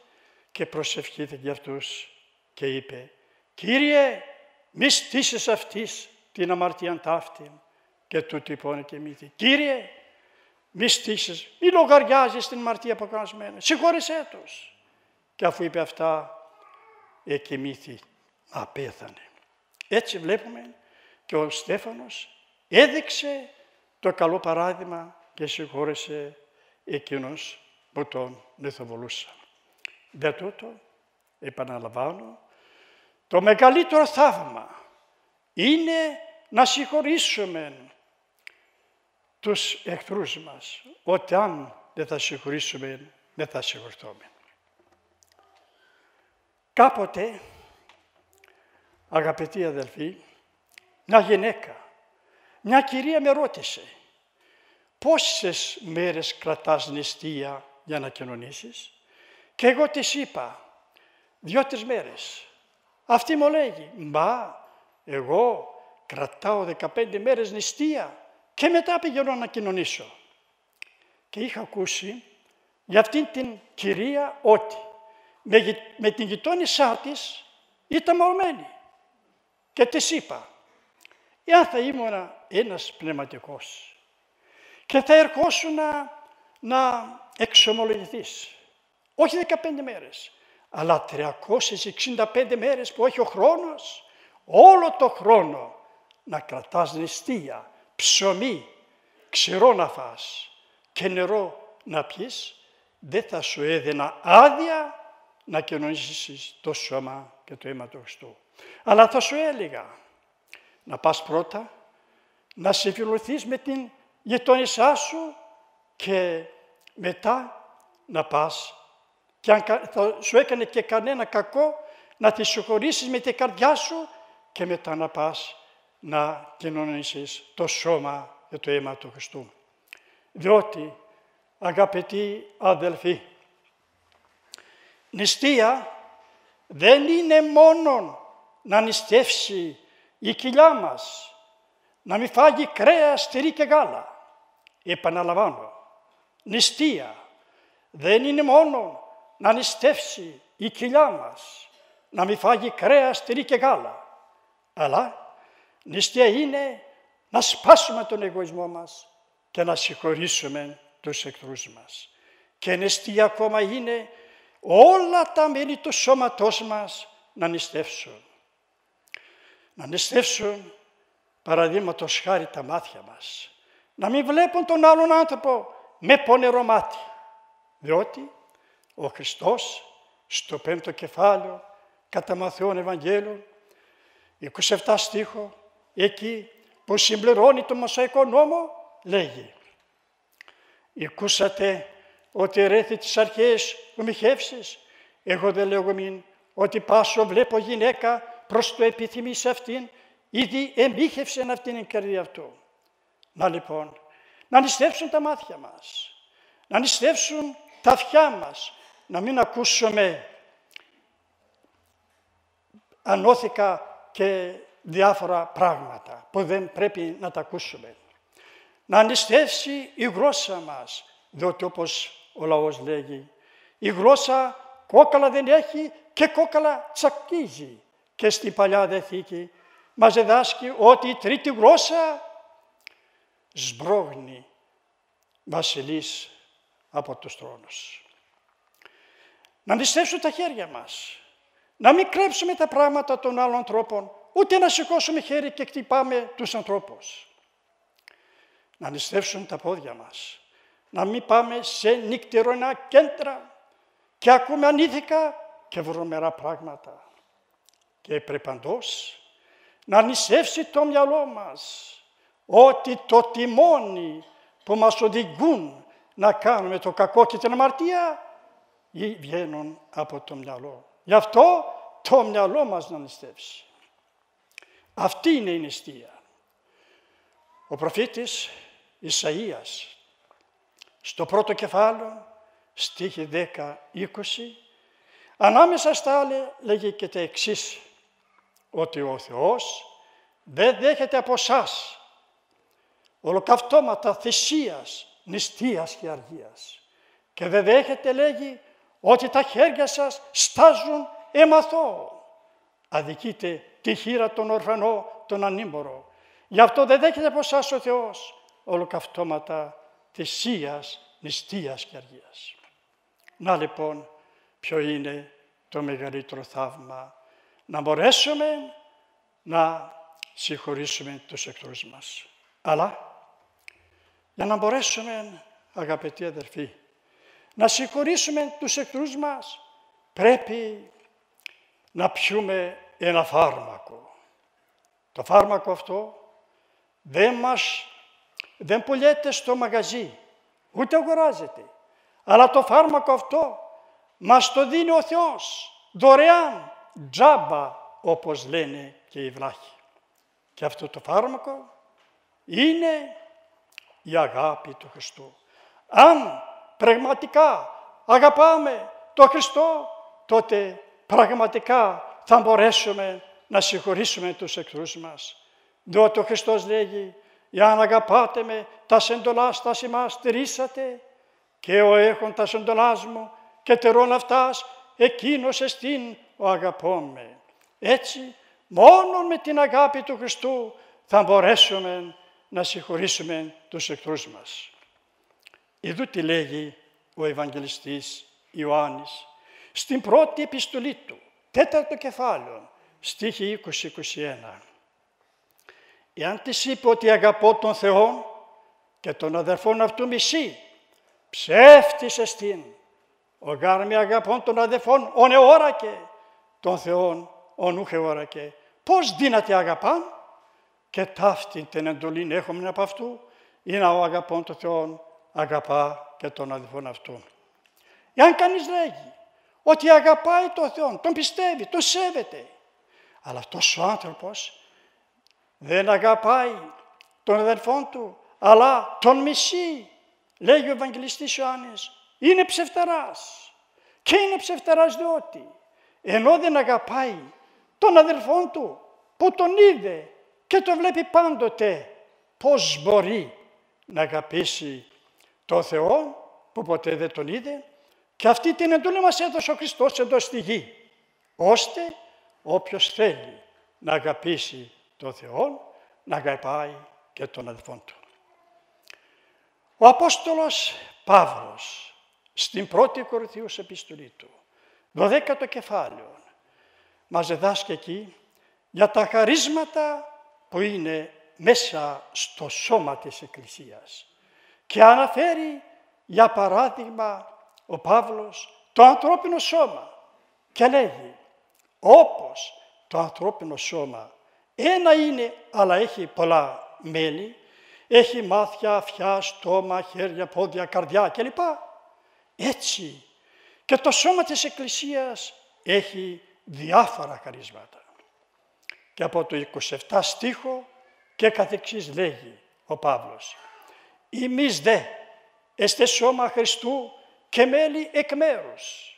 Speaker 2: και προσευχήθηκε για αυτούς και είπε «Κύριε, μη στήσεις αυτής την αμαρτία ταύτη» και τούτη υπόνε και μύθι. «Κύριε, μη στήσεις, μη λογαριάζεις την αμαρτία που κάνεις μένα, συγχώρεσέ τους». Και αφού είπε αυτά, εκοιμήθη, απέθανε. Έτσι βλέπουμε και ο Στέφανος έδειξε το καλό παράδειγμα και συγχώρεσε εκείνος που τον λιθοβολούσε. Δε τούτο, επαναλαμβάνω, το μεγαλύτερο θαύμα είναι να συγχωρήσουμε τους εχθρούς μας, ότι αν δεν θα συγχωρήσουμε, δεν θα συγχωρθούμε. Κάποτε, αγαπητοί αδελφοί, μια γυναίκα, μια κυρία με ρώτησε πόσες μέρες κρατάς νηστεία για να κοινωνήσεις; Και εγώ της είπα δυο-τρεις μέρες. Αυτή μου λέγει, μα εγώ κρατάω 15 μέρες νηστεία και μετά πηγαίνω να κοινωνήσω. Και είχα ακούσει για αυτήν την κυρία ότι με, με την γειτόνισά της ήταν μορμένη. Και της είπα, εάν θα ήμουν ένας πνευματικός και θα ερχόσουν να, να εξομολογηθείς, όχι 15 μέρες, αλλά 365 μέρες που έχει ο χρόνος, όλο το χρόνο να κρατάς νηστεία, ψωμί, ξηρό να φας και νερό να πιείς, δεν θα σου έδινα άδεια να κοινωνήσεις το σώμα και το αίμα του Χριστού. Αλλά θα σου έλεγα να πας πρώτα, να σε με την γειτόνισά σου και μετά να πας και αν θα σου έκανε και κανένα κακό να τη συγχωρήσεις με την καρδιά σου και μετά να πας να κοινωνήσεις το σώμα και το αίμα του Χριστού. Διότι, αγαπητοί αδελφοί, Νηστεία δεν είναι μόνο να νηστεύσει η κοιλιά μας, να μην φάγει κρέα, στηρί και γάλα. Επαναλαμβάνω, νηστεία δεν είναι μόνο να νηστεύσει η κοιλιά μας, να μην φάγει κρέα, στηρί και γάλα. Αλλά νηστεία είναι να σπάσουμε τον εγωισμό μας και να συγχωρήσουμε τους εχθρούς μας. Και νηστεία ακόμα είναι όλα τα μέλη του σώματός μας να νηστεύσουν. Να νηστεύσουν παραδείγματος χάρη τα μάτια μας. Να μην βλέπουν τον άλλον άνθρωπο με πονερό μάτι. Διότι ο Χριστός στο πέμπτο κεφάλαιο κατά Μαθαίων Ευαγγέλων 27 στίχο, εκεί που συμπληρώνει το Μωσαϊκό νόμο, λέγει «Εκούσατε ότι ρέθη τις αρχαίες ομιχεύσεις, εγώ δεν λέγω μην ότι πάσο βλέπω γυναίκα προς το επιθυμείς σε αυτήν, ήδη εμίχευσεν αυτήν την καρδιά αυτού». Να λοιπόν, να νηστεύσουν τα μάτια μας, να νηστεύσουν τα αυτιά μας, να μην ακούσουμε ανώθηκα και διάφορα πράγματα που δεν πρέπει να τα ακούσουμε. Να νηστεύσει η γλώσσα μας, διότι όπως ο λαός λέγει, η γλώσσα κόκαλα δεν έχει και κόκαλα τσακίζει. Και στην Παλιά Δεθήκη μας διδάσκει ότι η τρίτη γλώσσα σμπρώχνει βασιλείς από τους θρόνους. Να νηστεύσουν τα χέρια μας, να μην κρέψουμε τα πράγματα των άλλων ανθρώπων, ούτε να σηκώσουμε χέρι και χτυπάμε τους ανθρώπους. Να νηστεύσουν τα πόδια μας, να μην πάμε σε νυχτερινά κέντρα και ακούμε ανήθικα και βρωμερά πράγματα. Και πρεπαντός να νηστεύσει το μυαλό μας, ότι το τιμόνι που μας οδηγούν να κάνουμε το κακό και την αμαρτία βγαίνουν από το μυαλό. Γι' αυτό το μυαλό μας να νηστεύσει. Αυτή είναι η νηστεία. Ο προφήτης Ισαΐας στο πρώτο κεφάλαιο, στίχη 10-20, ανάμεσα στα άλλα λέγει και τα εξής ότι ο Θεός δεν δέχεται από εσάς ολοκαυτώματα θυσίας, νηστείας και αργίας. Και δεν δέχεται, λέγει, ότι τα χέρια σας στάζουν έμαθό. Αδικείτε τη χείρα των ορφανό, τον ανήμπορο. Γι' αυτό δεν δέχεται από εσάς ο Θεός ολοκαυτώματα θυσίας, νηστείας και αργίας. Να λοιπόν ποιο είναι το μεγαλύτερο θαύμα. Να μπορέσουμε να συγχωρήσουμε τους εχθρούς μας. Αλλά για να μπορέσουμε αγαπητοί αδερφοί να συγχωρήσουμε τους εχθρούς μας πρέπει να πιούμε ένα φάρμακο. Το φάρμακο αυτό δεν μας δεν πουλιέται στο μαγαζί, ούτε αγοράζεται. Αλλά το φάρμακο αυτό μας το δίνει ο Θεός, δωρεάν, τζάμπα, όπως λένε και οι βλάχοι. Και αυτό το φάρμακο είναι η αγάπη του Χριστού. Αν πραγματικά αγαπάμε τον Χριστό, τότε πραγματικά θα μπορέσουμε να συγχωρήσουμε τους εχθρούς μας. Διότι ο Χριστός λέγει, «Εάν αγαπάτε με, τα σεντολά τα σημά στηρίσατε και ο έχων τα σεντολάς μου και τερών αυτάς, εκείνος εστίν ο αγαπώμε». Έτσι, μόνο με την αγάπη του Χριστού θα μπορέσουμε να συγχωρήσουμε τους εχθρούς μας. Εδώ τι λέγει ο Ευαγγελιστής Ιωάννης στην πρώτη επιστολή του, τέταρτο κεφάλαιο, στίχη 20-21. Εάν της είπε ότι αγαπώ τον Θεό και τον αδερφόν αυτού μισή, ψεύτης εστίν. Ο γάρ με αγαπών των αδερφών ον εώρακε, τον Θεόν ον ούχε ώρακε. Πώς δύναται αγαπάν; Και ταύτην την εντολή έχουμε από αυτού, είναι ο αγαπών τον Θεό αγαπά και τον αδερφόν αυτού. Εάν κανείς λέγει ότι αγαπάει τον Θεό, τον πιστεύει, τον σέβεται, αλλά αυτός ο άνθρωπος δεν αγαπάει τον αδερφόν του, αλλά τον μισεί, λέγει ο Ευαγγελιστής Ιωάννης, είναι ψευτεράς. Και είναι ψευτεράς διότι, ενώ δεν αγαπάει τον αδερφόν του που τον είδε και το βλέπει πάντοτε, πώς μπορεί να αγαπήσει το Θεό που ποτέ δεν τον είδε; Και αυτή την εντολή μας έδωσε ο Χριστός εδώ στη γη, ώστε όποιος θέλει να αγαπήσει το Θεό, να αγαπάει και τον αδελφόν του. Ο Απόστολος Παύλος στην πρώτη Κορινθίους επιστολή του, 12ο κεφάλαιο, μας διδάσκει εκεί για τα χαρίσματα που είναι μέσα στο σώμα της Εκκλησίας και αναφέρει για παράδειγμα ο Παύλος το ανθρώπινο σώμα και λέγει όπως το ανθρώπινο σώμα Ένα είναι, αλλά έχει πολλά μέλη. Έχει μάτια, αυτιά, στόμα, χέρια, πόδια, καρδιά κλπ. Έτσι και το σώμα της Εκκλησίας έχει διάφορα χαρίσματα. Και από το 27 στίχο και καθεξής λέγει ο Παύλος «Εμείς δε εστε σώμα Χριστού και μέλη εκ μέρους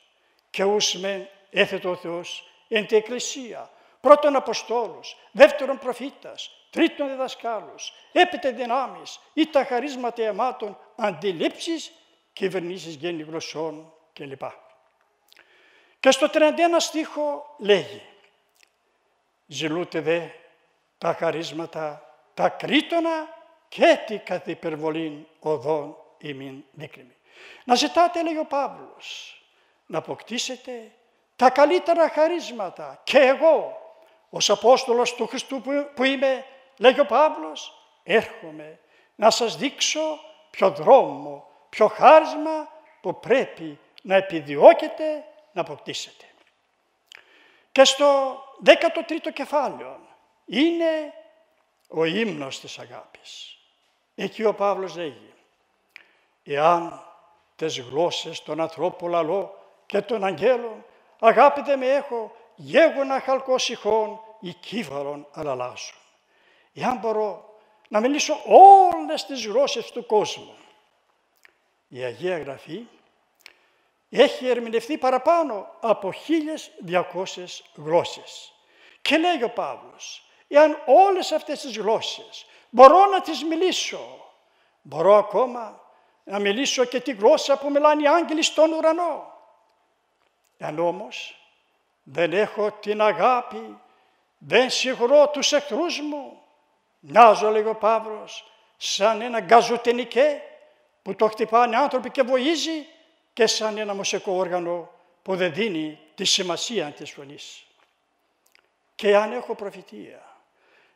Speaker 2: και ους με έθετο ο Θεός εν τη Εκκλησία πρώτον Αποστόλους, δεύτερον προφήτας, τρίτον διδασκάλους, έπειτα δυνάμεις ή τα χαρίσματα αιμάτων, αντιλήψεις, κυβερνήσεις γέννη γλωσσών κλπ. Και στο 31 στίχο λέγει «Ζηλούτε δε τα χαρίσματα, τα κρίτωνα και τι καθ' υπερβολήν οδόν ημίν δίκρυμη». Να ζητάτε, λέει ο Παύλος, να αποκτήσετε τα καλύτερα χαρίσματα και εγώ, ως Απόστολος του Χριστού που είμαι, λέει ο Παύλος, έρχομαι να σας δείξω ποιο δρόμο, ποιο χάρισμα που πρέπει να επιδιώκετε να αποκτήσετε. Και στο 13ο κεφάλαιο είναι ο ύμνος της αγάπης. Εκεί ο Παύλος λέγει «Εάν τις γλώσσες των ανθρώπων λαλώ και των αγγέλων αγάπη δεν με έχω γέγονα χαλκόσυχων ή κύβαρον αλαλάσσουν». Εάν μπορώ να μιλήσω όλες τις γλώσσες του κόσμου. Η Αγία Γραφή έχει ερμηνευτεί παραπάνω από 1200 γλώσσες. Και λέει ο Παύλος, εάν όλες αυτές τις γλώσσες μπορώ να τις μιλήσω, μπορώ ακόμα να μιλήσω και τη γλώσσα που μιλάνε οι άγγελοι στον ουρανό. Εάν όμως δεν έχω την αγάπη, δεν συγχωρώ τους εχθρούς μου, μοιάζω, λέει ο Παύλος, σαν ένα γκαζουτενικέ που το χτυπάνε άνθρωποι και βοίζει και σαν ένα μουσικό όργανο που δεν δίνει τη σημασία της φωνής. Και αν έχω προφητεία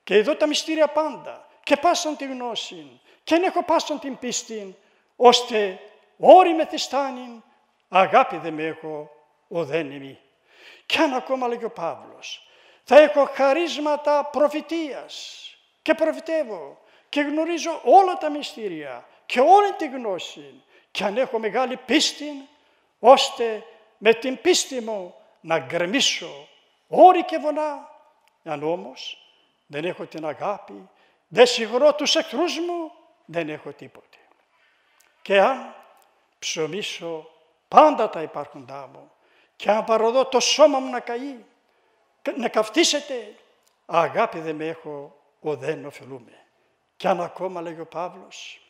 Speaker 2: και εδώ τα μυστήρια πάντα και πάσαν τη γνώση και αν έχω πάσαν την πίστη ώστε όροι με θυστάνει αγάπη δεν με έχω ο δεν ημί. Και αν ακόμα λέγει ο Παύλος θα έχω χαρίσματα προφητείας και προφητεύω και γνωρίζω όλα τα μυστήρια και όλη τη γνώση και αν έχω μεγάλη πίστη, ώστε με την πίστη μου να γκρεμίσω όρη και βονά. Αν όμως δεν έχω την αγάπη, δεν συγχωρώ τους εχθρούς μου, δεν έχω τίποτε. Και αν ψωμίσω πάντα τα υπάρχοντά μου και αν παροδώ το σώμα μου να καεί, να καυτίσετε, αγάπη δεν με έχω, ο δεν ωφελούμε. Και αν ακόμα, λέγει ο Παύλος,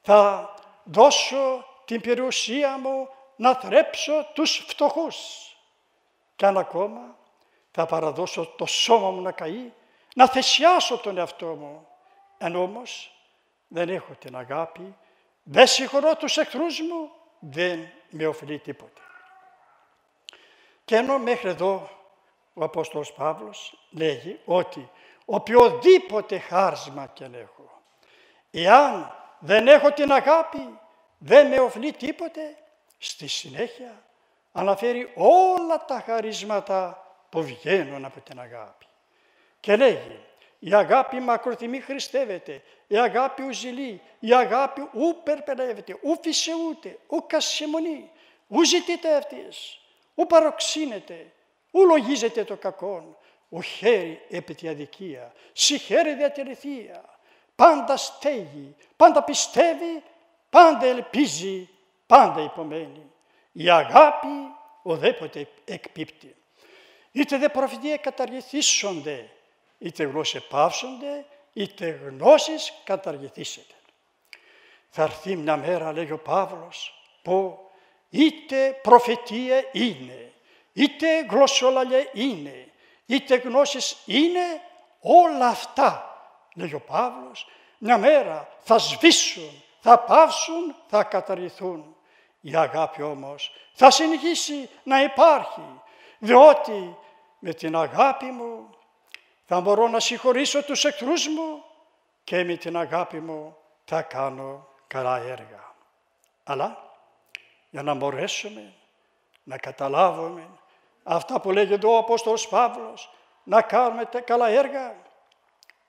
Speaker 2: θα δώσω την περιουσία μου να θρέψω τους φτωχούς. Κι αν ακόμα θα παραδώσω το σώμα μου να καεί, να θεσιάσω τον εαυτό μου. Εν όμως δεν έχω την αγάπη, δεν συγχωρώ τους εχθρούς μου, δεν με ωφελεί τίποτε. Και ενώ μέχρι εδώ ο Απόστολος Παύλος λέγει ότι οποιοδήποτε χάρισμα και έχω, εάν δεν έχω την αγάπη, δεν με οφλεί τίποτε. Στη συνέχεια αναφέρει όλα τα χαρίσματα που βγαίνουν από την αγάπη. Και λέγει, η αγάπη μακροθυμή χριστεύεται, η αγάπη ουζηλεί, η αγάπη ου περπερεύεται, ου φυσεούται, ου κασιμονεί, ου ζητείται αυτής, ου παροξύνεται, ου λογίζεται το κακόν, ου χέρι επί τη αδικία, συγχαίρει διατηρηθεία, πάντα στέγει, πάντα πιστεύει, πάντα ελπίζει, πάντα υπομένει. Η αγάπη οδέποτε εκπίπτει. Είτε δε προφητεία καταργηθήσονται, είτε γλώσσε πάυσονται, είτε γνώσεις καταργηθήσετε. Θα έρθει μια μέρα, λέει ο Παύλος, που είτε προφητεία είναι, είτε γλωσσόλαλια είναι, είτε γνώσεις είναι, όλα αυτά λέει ο Παύλος, μια μέρα θα σβήσουν, θα πάυσουν, θα καταργηθούν. Η αγάπη όμως θα συνεχίσει να υπάρχει, διότι με την αγάπη μου θα μπορώ να συγχωρήσω τους εχθρούς μου και με την αγάπη μου θα κάνω καλά έργα. Αλλά για να μπορέσουμε να καταλάβουμε αυτά που λέγεται ο Απόστολος Παύλος, να κάνουμε καλά έργα,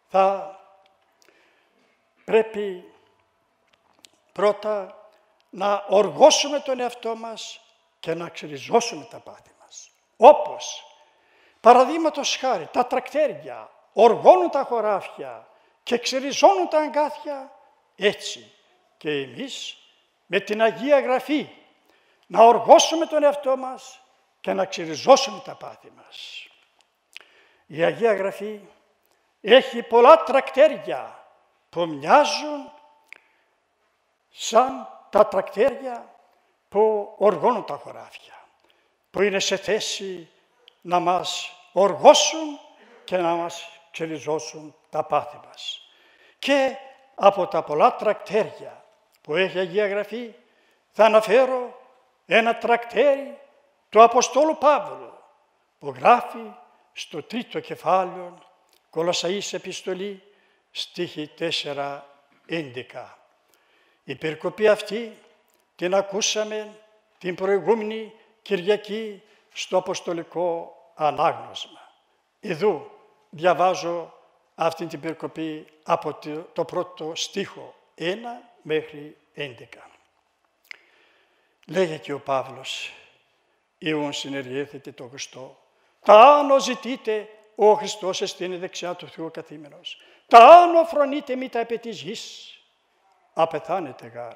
Speaker 2: θα πρέπει πρώτα να οργώσουμε τον εαυτό μας και να ξεριζώσουμε τα πάθη μας. Όπως, παραδείγματος χάρη, τα τρακτέρια οργώνουν τα χωράφια και ξεριζώνουν τα αγκάθια, έτσι και εμείς με την Αγία Γραφή να οργώσουμε τον εαυτό μας και να ξεριζώσουμε τα πάθη μας. Η Αγία Γραφή έχει πολλά τρακτέρια που μοιάζουν σαν τα τρακτέρια που οργώνουν τα χωράφια, που είναι σε θέση να μας οργώσουν και να μας ξεριζώσουν τα πάθη μας. Και από τα πολλά τρακτέρια που έχει Αγία Γραφή θα αναφέρω ένα τρακτέρι του Αποστόλου Παύλου που γράφει στο τρίτο κεφάλαιο Κολοσσαής Επιστολή στίχη 4-11. Η περικοπή αυτή την ακούσαμε την προηγούμενη Κυριακή στο Αποστολικό Ανάγνωσμα. Εδώ διαβάζω αυτή την περικοπή από το πρώτο στίχο 1 μέχρι 11. Λέγε και ο Παύλος, Ιουν συνεργέθητε το Χριστό. Τα άνω ζητείτε, ο Χριστός εστίνει δεξιά του Θεού καθήμενος. Τα άνω φρονείτε μη τα επί της γης. Απεθάνετε γάρ.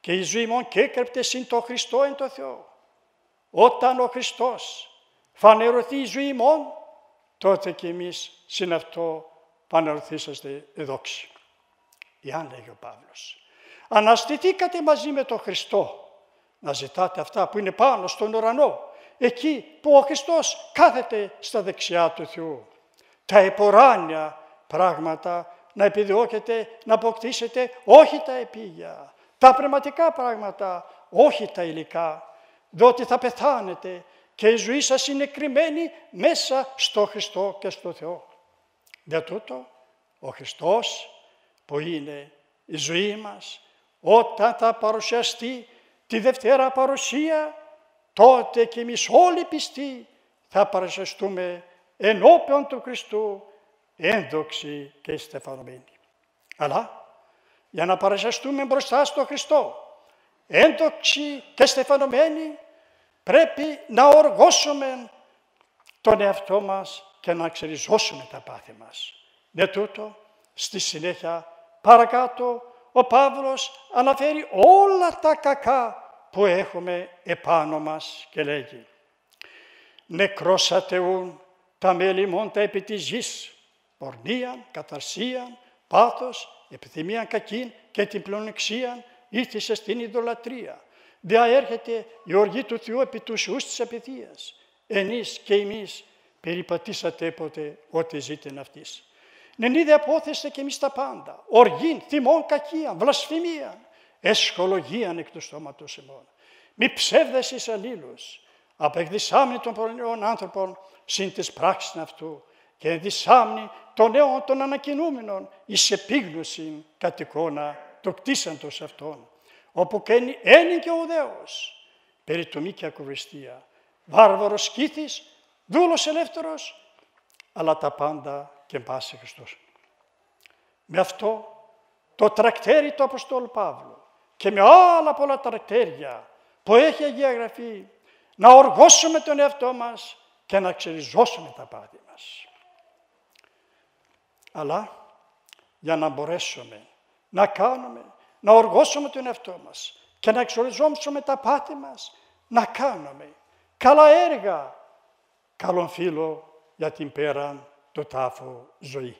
Speaker 2: Και η ζωή μου κέκρεπτε συν το Χριστό εν το Θεό. Όταν ο Χριστός φανερωθεί η ζωή μου, τότε και εμείς συν αυτό φανερωθήσαστε εδόξοι. Ιάν λέγει ο Παύλος. Αναστηθήκατε μαζί με τον Χριστό να ζητάτε αυτά που είναι πάνω στον ουρανό, εκεί που ο Χριστός κάθεται στα δεξιά του Θεού. Τα εποράνια πράγματα να επιδιώκετε, να αποκτήσετε όχι τα επίγεια, τα πνευματικά πράγματα, όχι τα υλικά, διότι θα πεθάνετε και η ζωή σας είναι κρυμμένη μέσα στο Χριστό και στο Θεό. Για τούτο, ο Χριστός που είναι η ζωή μας, όταν θα παρουσιαστεί τη Δευτέρα παρουσία, τότε και εμείς όλοι πιστοί θα παρουσιαστούμε ενώπιον του Χριστού ένδοξοι και στεφανωμένοι. Αλλά για να παρουσιαστούμε μπροστά στο Χριστό ένδοξοι και στεφανωμένοι πρέπει να οργώσουμε τον εαυτό μας και να ξεριζώσουμε τα πάθη μας. Με τούτο, στη συνέχεια παρακάτω ο Παύλος αναφέρει όλα τα κακά που έχουμε επάνω μας και λέγει «Νεκρόσατεούν τα μέλη μόντα επί της γης, πορνίαν, καταρσίαν, πάθος, επιθυμίαν κακήν και την πλονεξίαν ήρθισε στην ειδωλατρία. έρχεται η οργή του Θεού επί τους ιούς της απαιτίας. Ενείς και εμείς περιπατήσατε έποτε ό,τι ζήτην αυτής. Νεν είδε απόθεστε και εμείς τα πάντα. Οργήν, θυμών, κακία, βλασφημία, εσχολογίαν εκ του στόματος ημών. Μη ψεύδες εις αλλήλους, απεκδισάμνη των πολλών άνθρωπων συν της πράξης αυτού και δισάμνη των νέων των ανακοινούμενων εις επίγνωση κατ' εικόνα το κτίσαντος αυτών, όπου καίνει ένι και ουδέως, περιτομή και ακουβριστία, βάρβαρος σκήθης, δούλος ελεύθερος, αλλά τα πάντα και πάση Χριστός. Με αυτό το τρακτέρι του Αποστόλου Παύλου και με άλλα πολλά τρακτέρια που έχει Αγία Γραφή να οργώσουμε τον εαυτό μας και να ξεριζώσουμε τα πάθη μας. Αλλά για να μπορέσουμε να κάνουμε, να οργώσουμε τον εαυτό μας και να εξοριζόμαστε τα πάθη μας, να κάνουμε καλά έργα, καλόν φίλο για την πέραν το τάφο ζωή.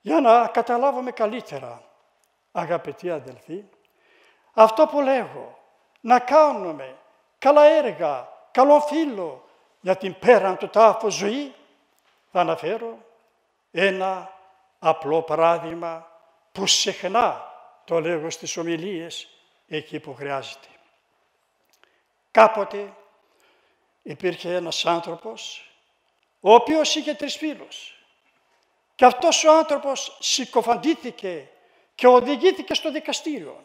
Speaker 2: Για να καταλάβουμε καλύτερα, αγαπητοί αδελφοί, αυτό που λέγω, να κάνουμε καλά έργα, καλό φίλο για την πέραν του τάφου ζωή, θα αναφέρω ένα απλό παράδειγμα που συχνά το λέγω στις ομιλίες εκεί που χρειάζεται. Κάποτε υπήρχε ένας άνθρωπος ο οποίος είχε τρεις φίλους. Και αυτός ο άνθρωπος συκοφαντήθηκε και οδηγήθηκε στο δικαστήριο.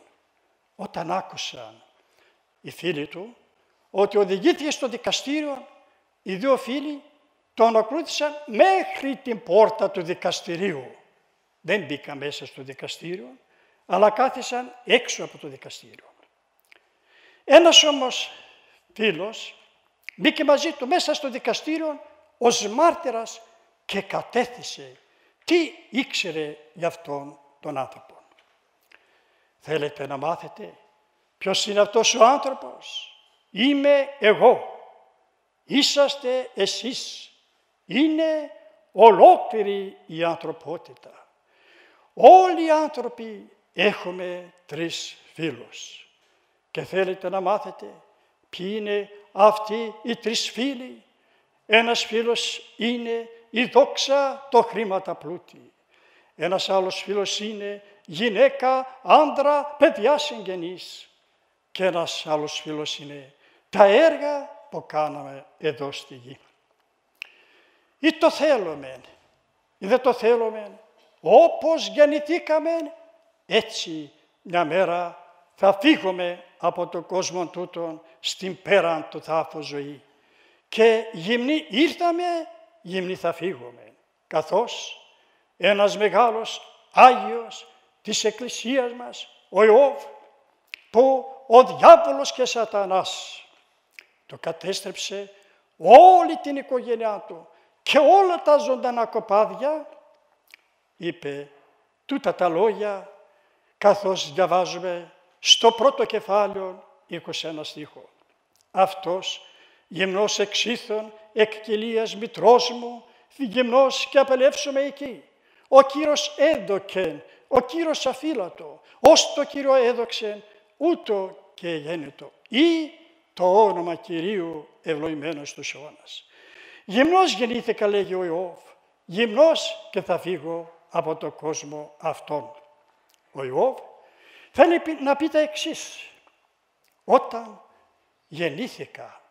Speaker 2: Όταν άκουσαν οι φίλοι του ότι οδηγήθηκε στο δικαστήριο, οι δύο φίλοι τον ακολούθησαν μέχρι την πόρτα του δικαστηρίου. Δεν μπήκαν μέσα στο δικαστήριο, αλλά κάθισαν έξω από το δικαστήριο. Ένας όμως φίλος μπήκε μαζί του μέσα στο δικαστήριο ως μάρτυρας και κατέθεσε τι ήξερε για αυτόν τον άνθρωπο; Θέλετε να μάθετε ποιος είναι αυτός ο άνθρωπος; Είμαι εγώ. Είσαστε εσείς. Είναι ολόκληρη η ανθρωπότητα. Όλοι οι άνθρωποι έχουμε τρεις φίλους. Και θέλετε να μάθετε ποιοι είναι αυτοί οι τρεις φίλοι. Ένας φίλος είναι η δόξα το χρήματα πλούτη. Ένας άλλος φίλος είναι γυναίκα, άντρα, παιδιά συγγενείς. Και ένας άλλος φίλος είναι τα έργα που κάναμε εδώ στη γη. Ή το θέλουμε, ή δεν το θέλουμε, όπως γεννηθήκαμε, έτσι μια μέρα θα φύγουμε από τον κόσμο τούτον στην πέραν του θάφου ζωή. Και γυμνή ήρθαμε, γυμνή θα φύγουμε. Καθώς ένας μεγάλος Άγιος της Εκκλησίας μας, ο Ιώβ, που ο διάβολος και σατανάς το κατέστρεψε όλη την οικογένειά του και όλα τα ζωντανά κοπάδια, είπε τούτα τα λόγια καθώς διαβάζουμε στο πρώτο κεφάλαιο 21 στίχο. Αυτός γυμνός εξήθων εκ κοιλίας μητρός μου, γυμνός και απελεύσουμε εκεί. Ο Κύριος έδωκεν ο Κύριος αφύλατο, ως το Κύριο έδοξε, ούτω και γέννητο. Ή το όνομα Κυρίου ευλογημένος του αιώνας. Γυμνός γεννήθηκα λέγει ο Ιώβ, γυμνός και θα φύγω από το κόσμο αυτόν. Ο Ιώβ θέλει να πει τα εξής. Όταν γεννήθηκα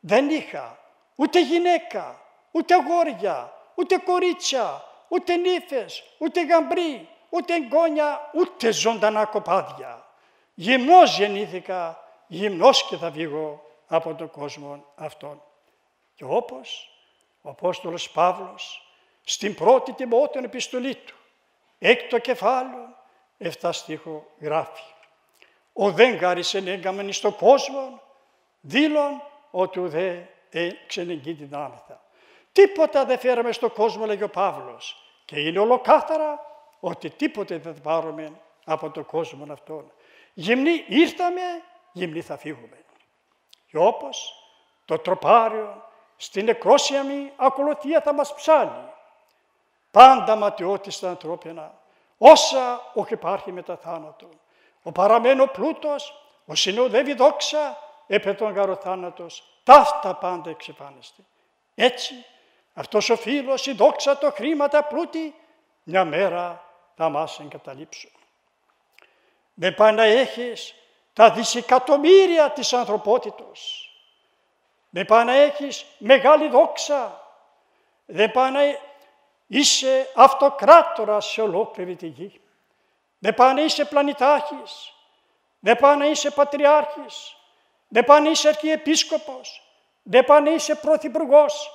Speaker 2: δεν είχα ούτε γυναίκα, ούτε αγόρια, ούτε κορίτσια, ούτε νύφες, ούτε γαμπρί, ούτε εγγόνια, ούτε ζωντανά κοπάδια. Γυμνός γεννήθηκα, γυμνός και θα βγω από τον κόσμο αυτόν. Και όπως ο Απόστολος Παύλος στην πρώτη τιμότεων επιστολή του, έκτο κεφάλαιο, εφτά στίχο γράφει. Ο δεν γάρισεν έγκαμεν στο κόσμο, δήλων ότι ουδέ ξενεγγεί δυνάμεθα. Τίποτα δεν φέραμε στο κόσμο, λέγει ο Παύλος, και είναι ολοκάθαρα ότι τίποτε δεν θα πάρουμε από τον κόσμο αυτόν. Γυμνοί ήρθαμε, γυμνοί θα φύγουμε. Και όπως το τροπάριο στην νεκρόσιαμη ακολουθία θα μας ψάλει. Πάντα ματιώτιστα ανθρώπινα, όσα όχι υπάρχει μετά θάνατο. Ο παραμένω πλούτος, ο συνοδεύει δόξα, έπε τον γαροθάνατος, ταύτα πάντα εξεφάνεστε. Έτσι, αυτός ο φίλος, η δόξα, το χρήμα, τα πλούτη, μια μέρα θα μας εγκαταλείψουν. Δεν πάει να έχεις τα δισεκατομμύρια της ανθρωπότητος. Δεν πάει να έχεις μεγάλη δόξα. Δεν πάει να είσαι αυτοκράτορας σε ολόκληρη τη γη. Δεν πάει να είσαι πλανητάρχης. Δεν πάει να είσαι πατριάρχης. Δεν πάει να είσαι αρχιεπίσκοπος. Δεν πάει να είσαι πρωθυπουργός.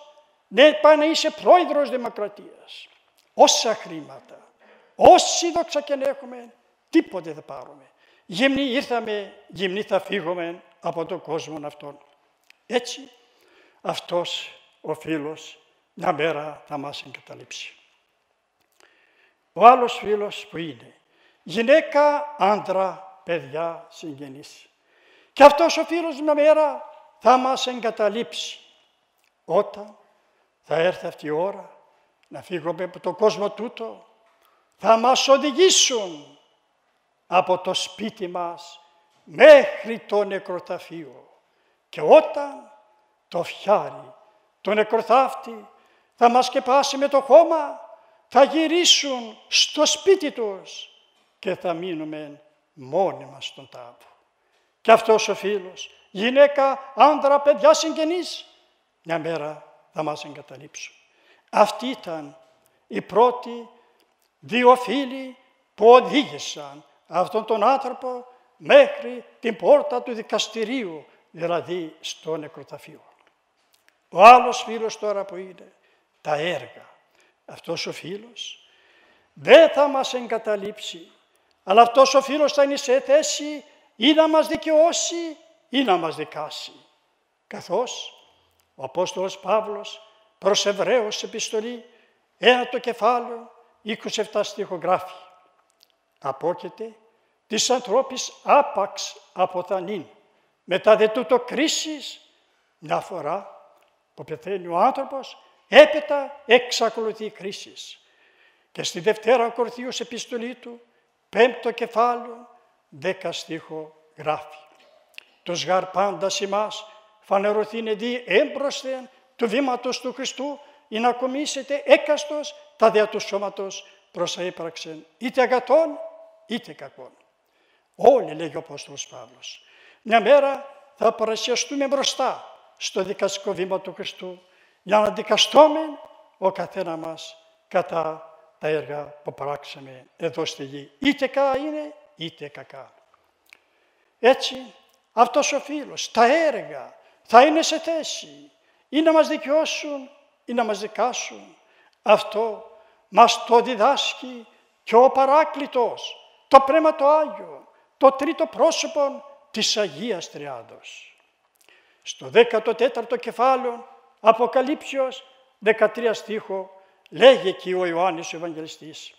Speaker 2: Δεν πάει να είσαι πρόεδρος δημοκρατίας. Όσα χρήματα, Όση δόξα και να έχουμε, τίποτε δεν πάρουμε. Γυμνοί ήρθαμε, γυμνοί θα φύγουμε από τον κόσμο αυτόν. Έτσι, αυτός ο φίλος μια μέρα θα μας εγκαταλείψει. Ο άλλος φίλος που είναι γυναίκα, άντρα, παιδιά, συγγενείς. Και αυτός ο φίλος μια μέρα θα μας εγκαταλείψει. Όταν θα έρθει αυτή η ώρα να φύγουμε από τον κόσμο τούτο, θα μας οδηγήσουν από το σπίτι μας μέχρι το νεκροταφείο. Και όταν το φιάρι, το νεκροθάφτη θα μας σκεπάσει με το χώμα, θα γυρίσουν στο σπίτι τους και θα μείνουμε μόνοι μας στον τάφο. Και αυτός ο φίλος, γυναίκα, άντρα, παιδιά, συγγενείς, μια μέρα θα μας εγκαταλείψουν. Αυτή ήταν η πρώτη δύο φίλοι που οδήγησαν αυτόν τον άνθρωπο μέχρι την πόρτα του δικαστηρίου, δηλαδή στο νεκροταφείο. Ο άλλος φίλος τώρα που είναι τα έργα. Αυτός ο φίλος δεν θα μας εγκαταλείψει, αλλά αυτός ο φίλος θα είναι σε θέση ή να μας δικαιώσει ή να μας δικάσει. Καθώς ο Απόστολος Παύλος προς Εβραίους επιστολή, ένα το κεφάλαιο, 27 στιχογράφη. Απόκειται της ανθρώπης άπαξ από θανήν. Μετά δε τούτο κρίσης, μια φορά που πεθαίνει ο άνθρωπος, έπειτα εξακολουθεί η κρίση. Και στη Δευτέρα Κορθίους επιστολή του, πέμπτο κεφάλαιο, δέκα στίχο γράφει. Τους γαρ πάντα ημάς φανερωθήνε δι έμπροσθεν του βήματος του Χριστού ή να κομίσετε έκαστος τα δια του σώματος προς έπραξεν είτε αγατών είτε κακών. Όλοι λέγει ο Απόστολος Παύλος. Μια μέρα θα παρασιαστούμε μπροστά στο δικαστικό βήμα του Χριστού για να δικαστούμε ο καθένα μας κατά τα έργα που παράξαμε εδώ στη γη. Είτε καλά είναι είτε κακά. Έτσι αυτός ο φίλος, τα έργα θα είναι σε θέση ή να μας δικαιώσουν ή να μας δικάσουν. Αυτό μας το διδάσκει και ο Παράκλητος, το Πνεύμα το Άγιο, το τρίτο πρόσωπο της Αγίας Τριάδος. Στο 14ο κεφάλαιο Αποκαλύψεως 13 στίχο λέγει εκεί ο Ιωάννης ο Ευαγγελιστής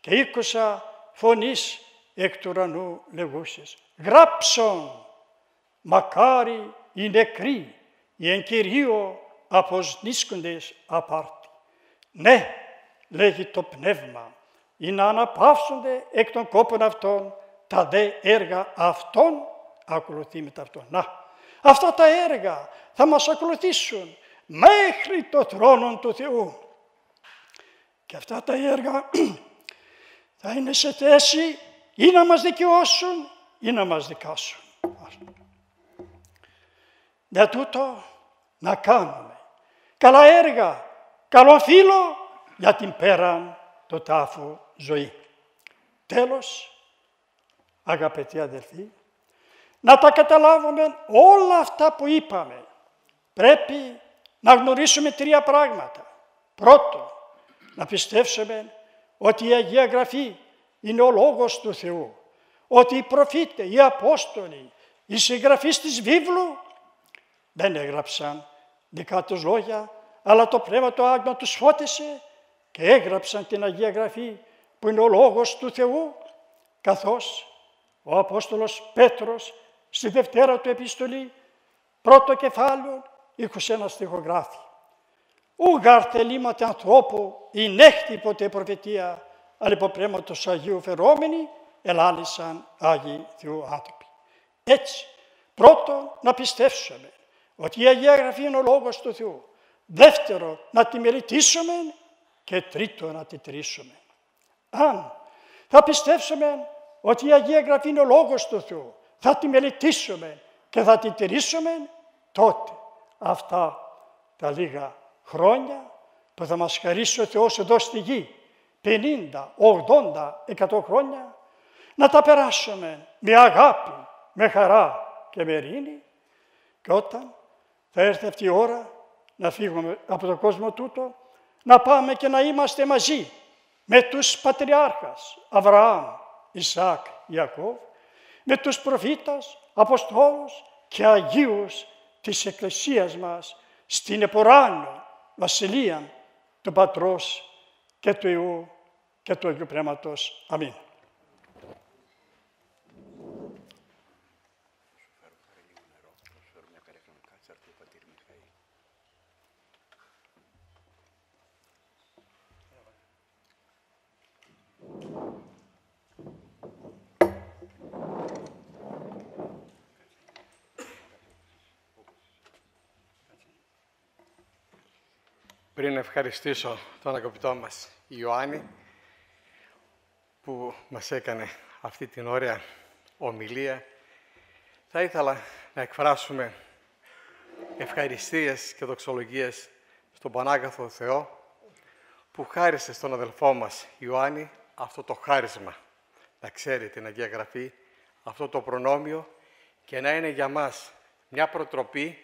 Speaker 2: «Και ήκουσα φωνής εκ του ουρανού λεγούσες «Γράψον, μακάρι οι νεκροί, οι εν Κυρίω αποσνίσκοντες απάρτη». Ναι, λέγει το πνεύμα, ή να αναπαύσονται εκ των κόπων αυτών τα δε έργα αυτών ακολουθεί μετά αυτόν. Να, αυτά τα έργα θα μας ακολουθήσουν μέχρι το θρόνο του Θεού. Και αυτά τα έργα θα είναι σε θέση ή να μας δικαιώσουν ή να μας δικάσουν. Για τούτο να κάνουμε καλά έργα, καλό φίλο για την πέραν το τάφο ζωή. Τέλος, αγαπητοί αδελφοί, να τα καταλάβουμε όλα αυτά που είπαμε. Πρέπει να γνωρίσουμε τρία πράγματα. Πρώτο, να πιστέψουμε ότι η Αγία Γραφή είναι ο Λόγος του Θεού. Ότι οι προφήτες, οι Απόστολοι, οι συγγραφείς της βίβλου δεν έγραψαν δικά τους λόγια, αλλά το Πνεύμα το Άγιο τους φώτισε και έγραψαν την Αγία Γραφή που είναι ο Λόγος του Θεού, καθώς ο Απόστολος Πέτρος στη Δευτέρα του Επιστολή, πρώτο κεφάλαιο, 21 στιχογράφη. Ου γάρ θελήματα ανθρώπου η νέχτη ποτέ προφητεία, αλλά υπό πνεύματος Αγίου φερόμενοι, ελάλησαν Άγιοι Θεού άνθρωποι. Έτσι, πρώτο να πιστέψουμε ότι η Αγία Γραφή είναι ο Λόγος του Θεού. Δεύτερο, να τη μελετήσουμε και τρίτο, να τη τρίσουμε. Αν θα πιστέψουμε ότι η Αγία Γραφή είναι ο Λόγος του Θεού, θα τη μελετήσουμε και θα τη τηρήσουμε, τότε. Αυτά τα λίγα χρόνια που θα μας χαρίσει ο Θεός εδώ στη γη, 50, 80, 100 χρόνια, να τα περάσουμε με αγάπη, με χαρά και με ειρήνη και όταν θα έρθει αυτή η ώρα να φύγουμε από τον κόσμο τούτο, να πάμε και να είμαστε μαζί με τους πατριάρχας Αβραάμ, Ισάκ, Ιακώβ, με τους προφήτας, Αποστόλους και Αγίους της Εκκλησίας μας στην εποράνο βασιλεία του Πατρός και του Υιού και του Αγίου Πνεύματος. Αμήν.
Speaker 3: Πριν ευχαριστήσω τον αγαπητό μας Ιωάννη που μας έκανε αυτή την ωραία ομιλία, θα ήθελα να εκφράσουμε ευχαριστίες και δοξολογίες στον Πανάγαθο Θεό που χάρισε στον αδελφό μας Ιωάννη αυτό το χάρισμα, να ξέρει την Αγία Γραφή, αυτό το προνόμιο και να είναι για μας μια προτροπή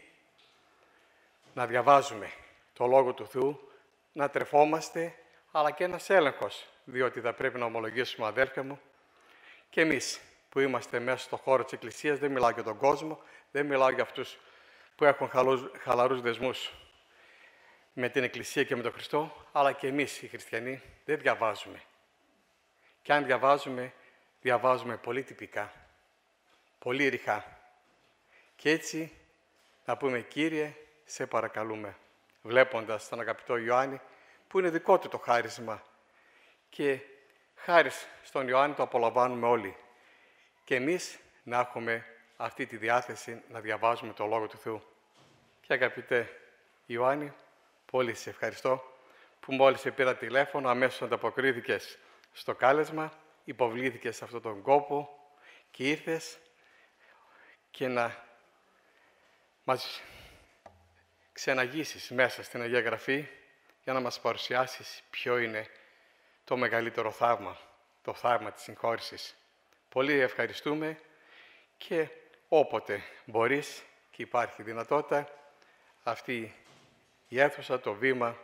Speaker 3: να διαβάζουμε το Λόγο του Θεού, να τρεφόμαστε, αλλά και ένας έλεγχος, διότι θα πρέπει να ομολογήσουμε, αδέλφια μου, και εμείς που είμαστε μέσα στο χώρο της Εκκλησίας, δεν μιλάω για τον κόσμο, δεν μιλάω για αυτούς που έχουν χαλούς, χαλαρούς δεσμούς με την Εκκλησία και με τον Χριστό, αλλά και εμείς οι χριστιανοί δεν διαβάζουμε. Και αν διαβάζουμε, διαβάζουμε πολύ τυπικά, πολύ ρηχά. Και έτσι να πούμε, Κύριε, σε παρακαλούμε, βλέποντας τον αγαπητό Ιωάννη, που είναι δικό του το χάρισμα. Και χάρη στον Ιωάννη το απολαμβάνουμε όλοι. Και εμείς να έχουμε αυτή τη διάθεση να διαβάζουμε το Λόγο του Θεού. Και αγαπητέ Ιωάννη, πολύ σε ευχαριστώ που μόλις σε πήρα τηλέφωνο, αμέσως ανταποκρίθηκες στο κάλεσμα, υποβλήθηκες σε αυτόν τον κόπο και ήρθες και να μας ξεναγήσεις μέσα στην Αγία Γραφή για να μας παρουσιάσεις ποιο είναι το μεγαλύτερο θαύμα, το θαύμα της συγχώρησης. Πολύ ευχαριστούμε και όποτε μπορείς και υπάρχει δυνατότητα, αυτή η αίθουσα, το βήμα,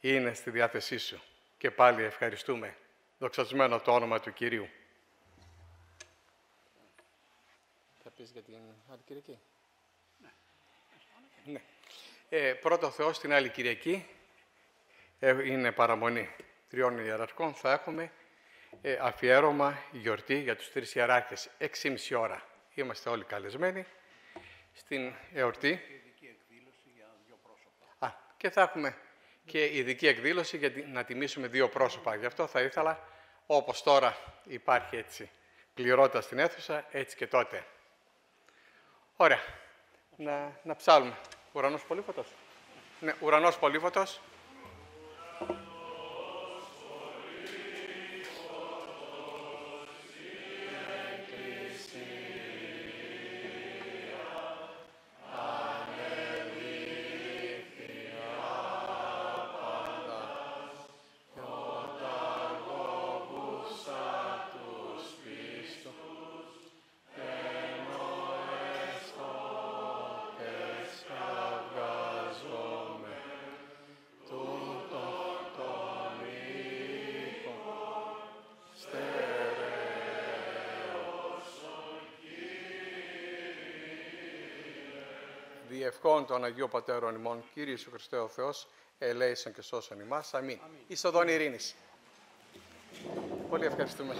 Speaker 3: είναι στη διάθεσή σου. Και πάλι ευχαριστούμε. Δοξασμένο το όνομα του Κυρίου. Θα πεις για την άλλη Κυριακή. Ναι. Ε, πρώτο Θεό στην άλλη Κυριακή ε, είναι παραμονή τριών ιεραρχών. Θα έχουμε ε, αφιέρωμα γιορτή για τους τρεις ιεράρχες. 6,5 ώρα. Είμαστε όλοι καλεσμένοι στην εορτή. Α, και θα έχουμε και ειδική εκδήλωση για να τιμήσουμε δύο πρόσωπα. Γι' αυτό θα ήθελα, όπως τώρα υπάρχει έτσι πληρότητα στην αίθουσα, έτσι και τότε. Ωραία. Να, να ψάλουμε. Ουρανός Πολύφωτος. Ναι, Ουρανός Πολύφωτος. Των Αγίου Πατέρων ημών, Κύριε Ιησού Χριστέ ο Θεός, ελέησον και σώσον ημάς. Αμήν. Αμήν. Είσοδον ειρήνης. Πολύ ευχαριστούμε.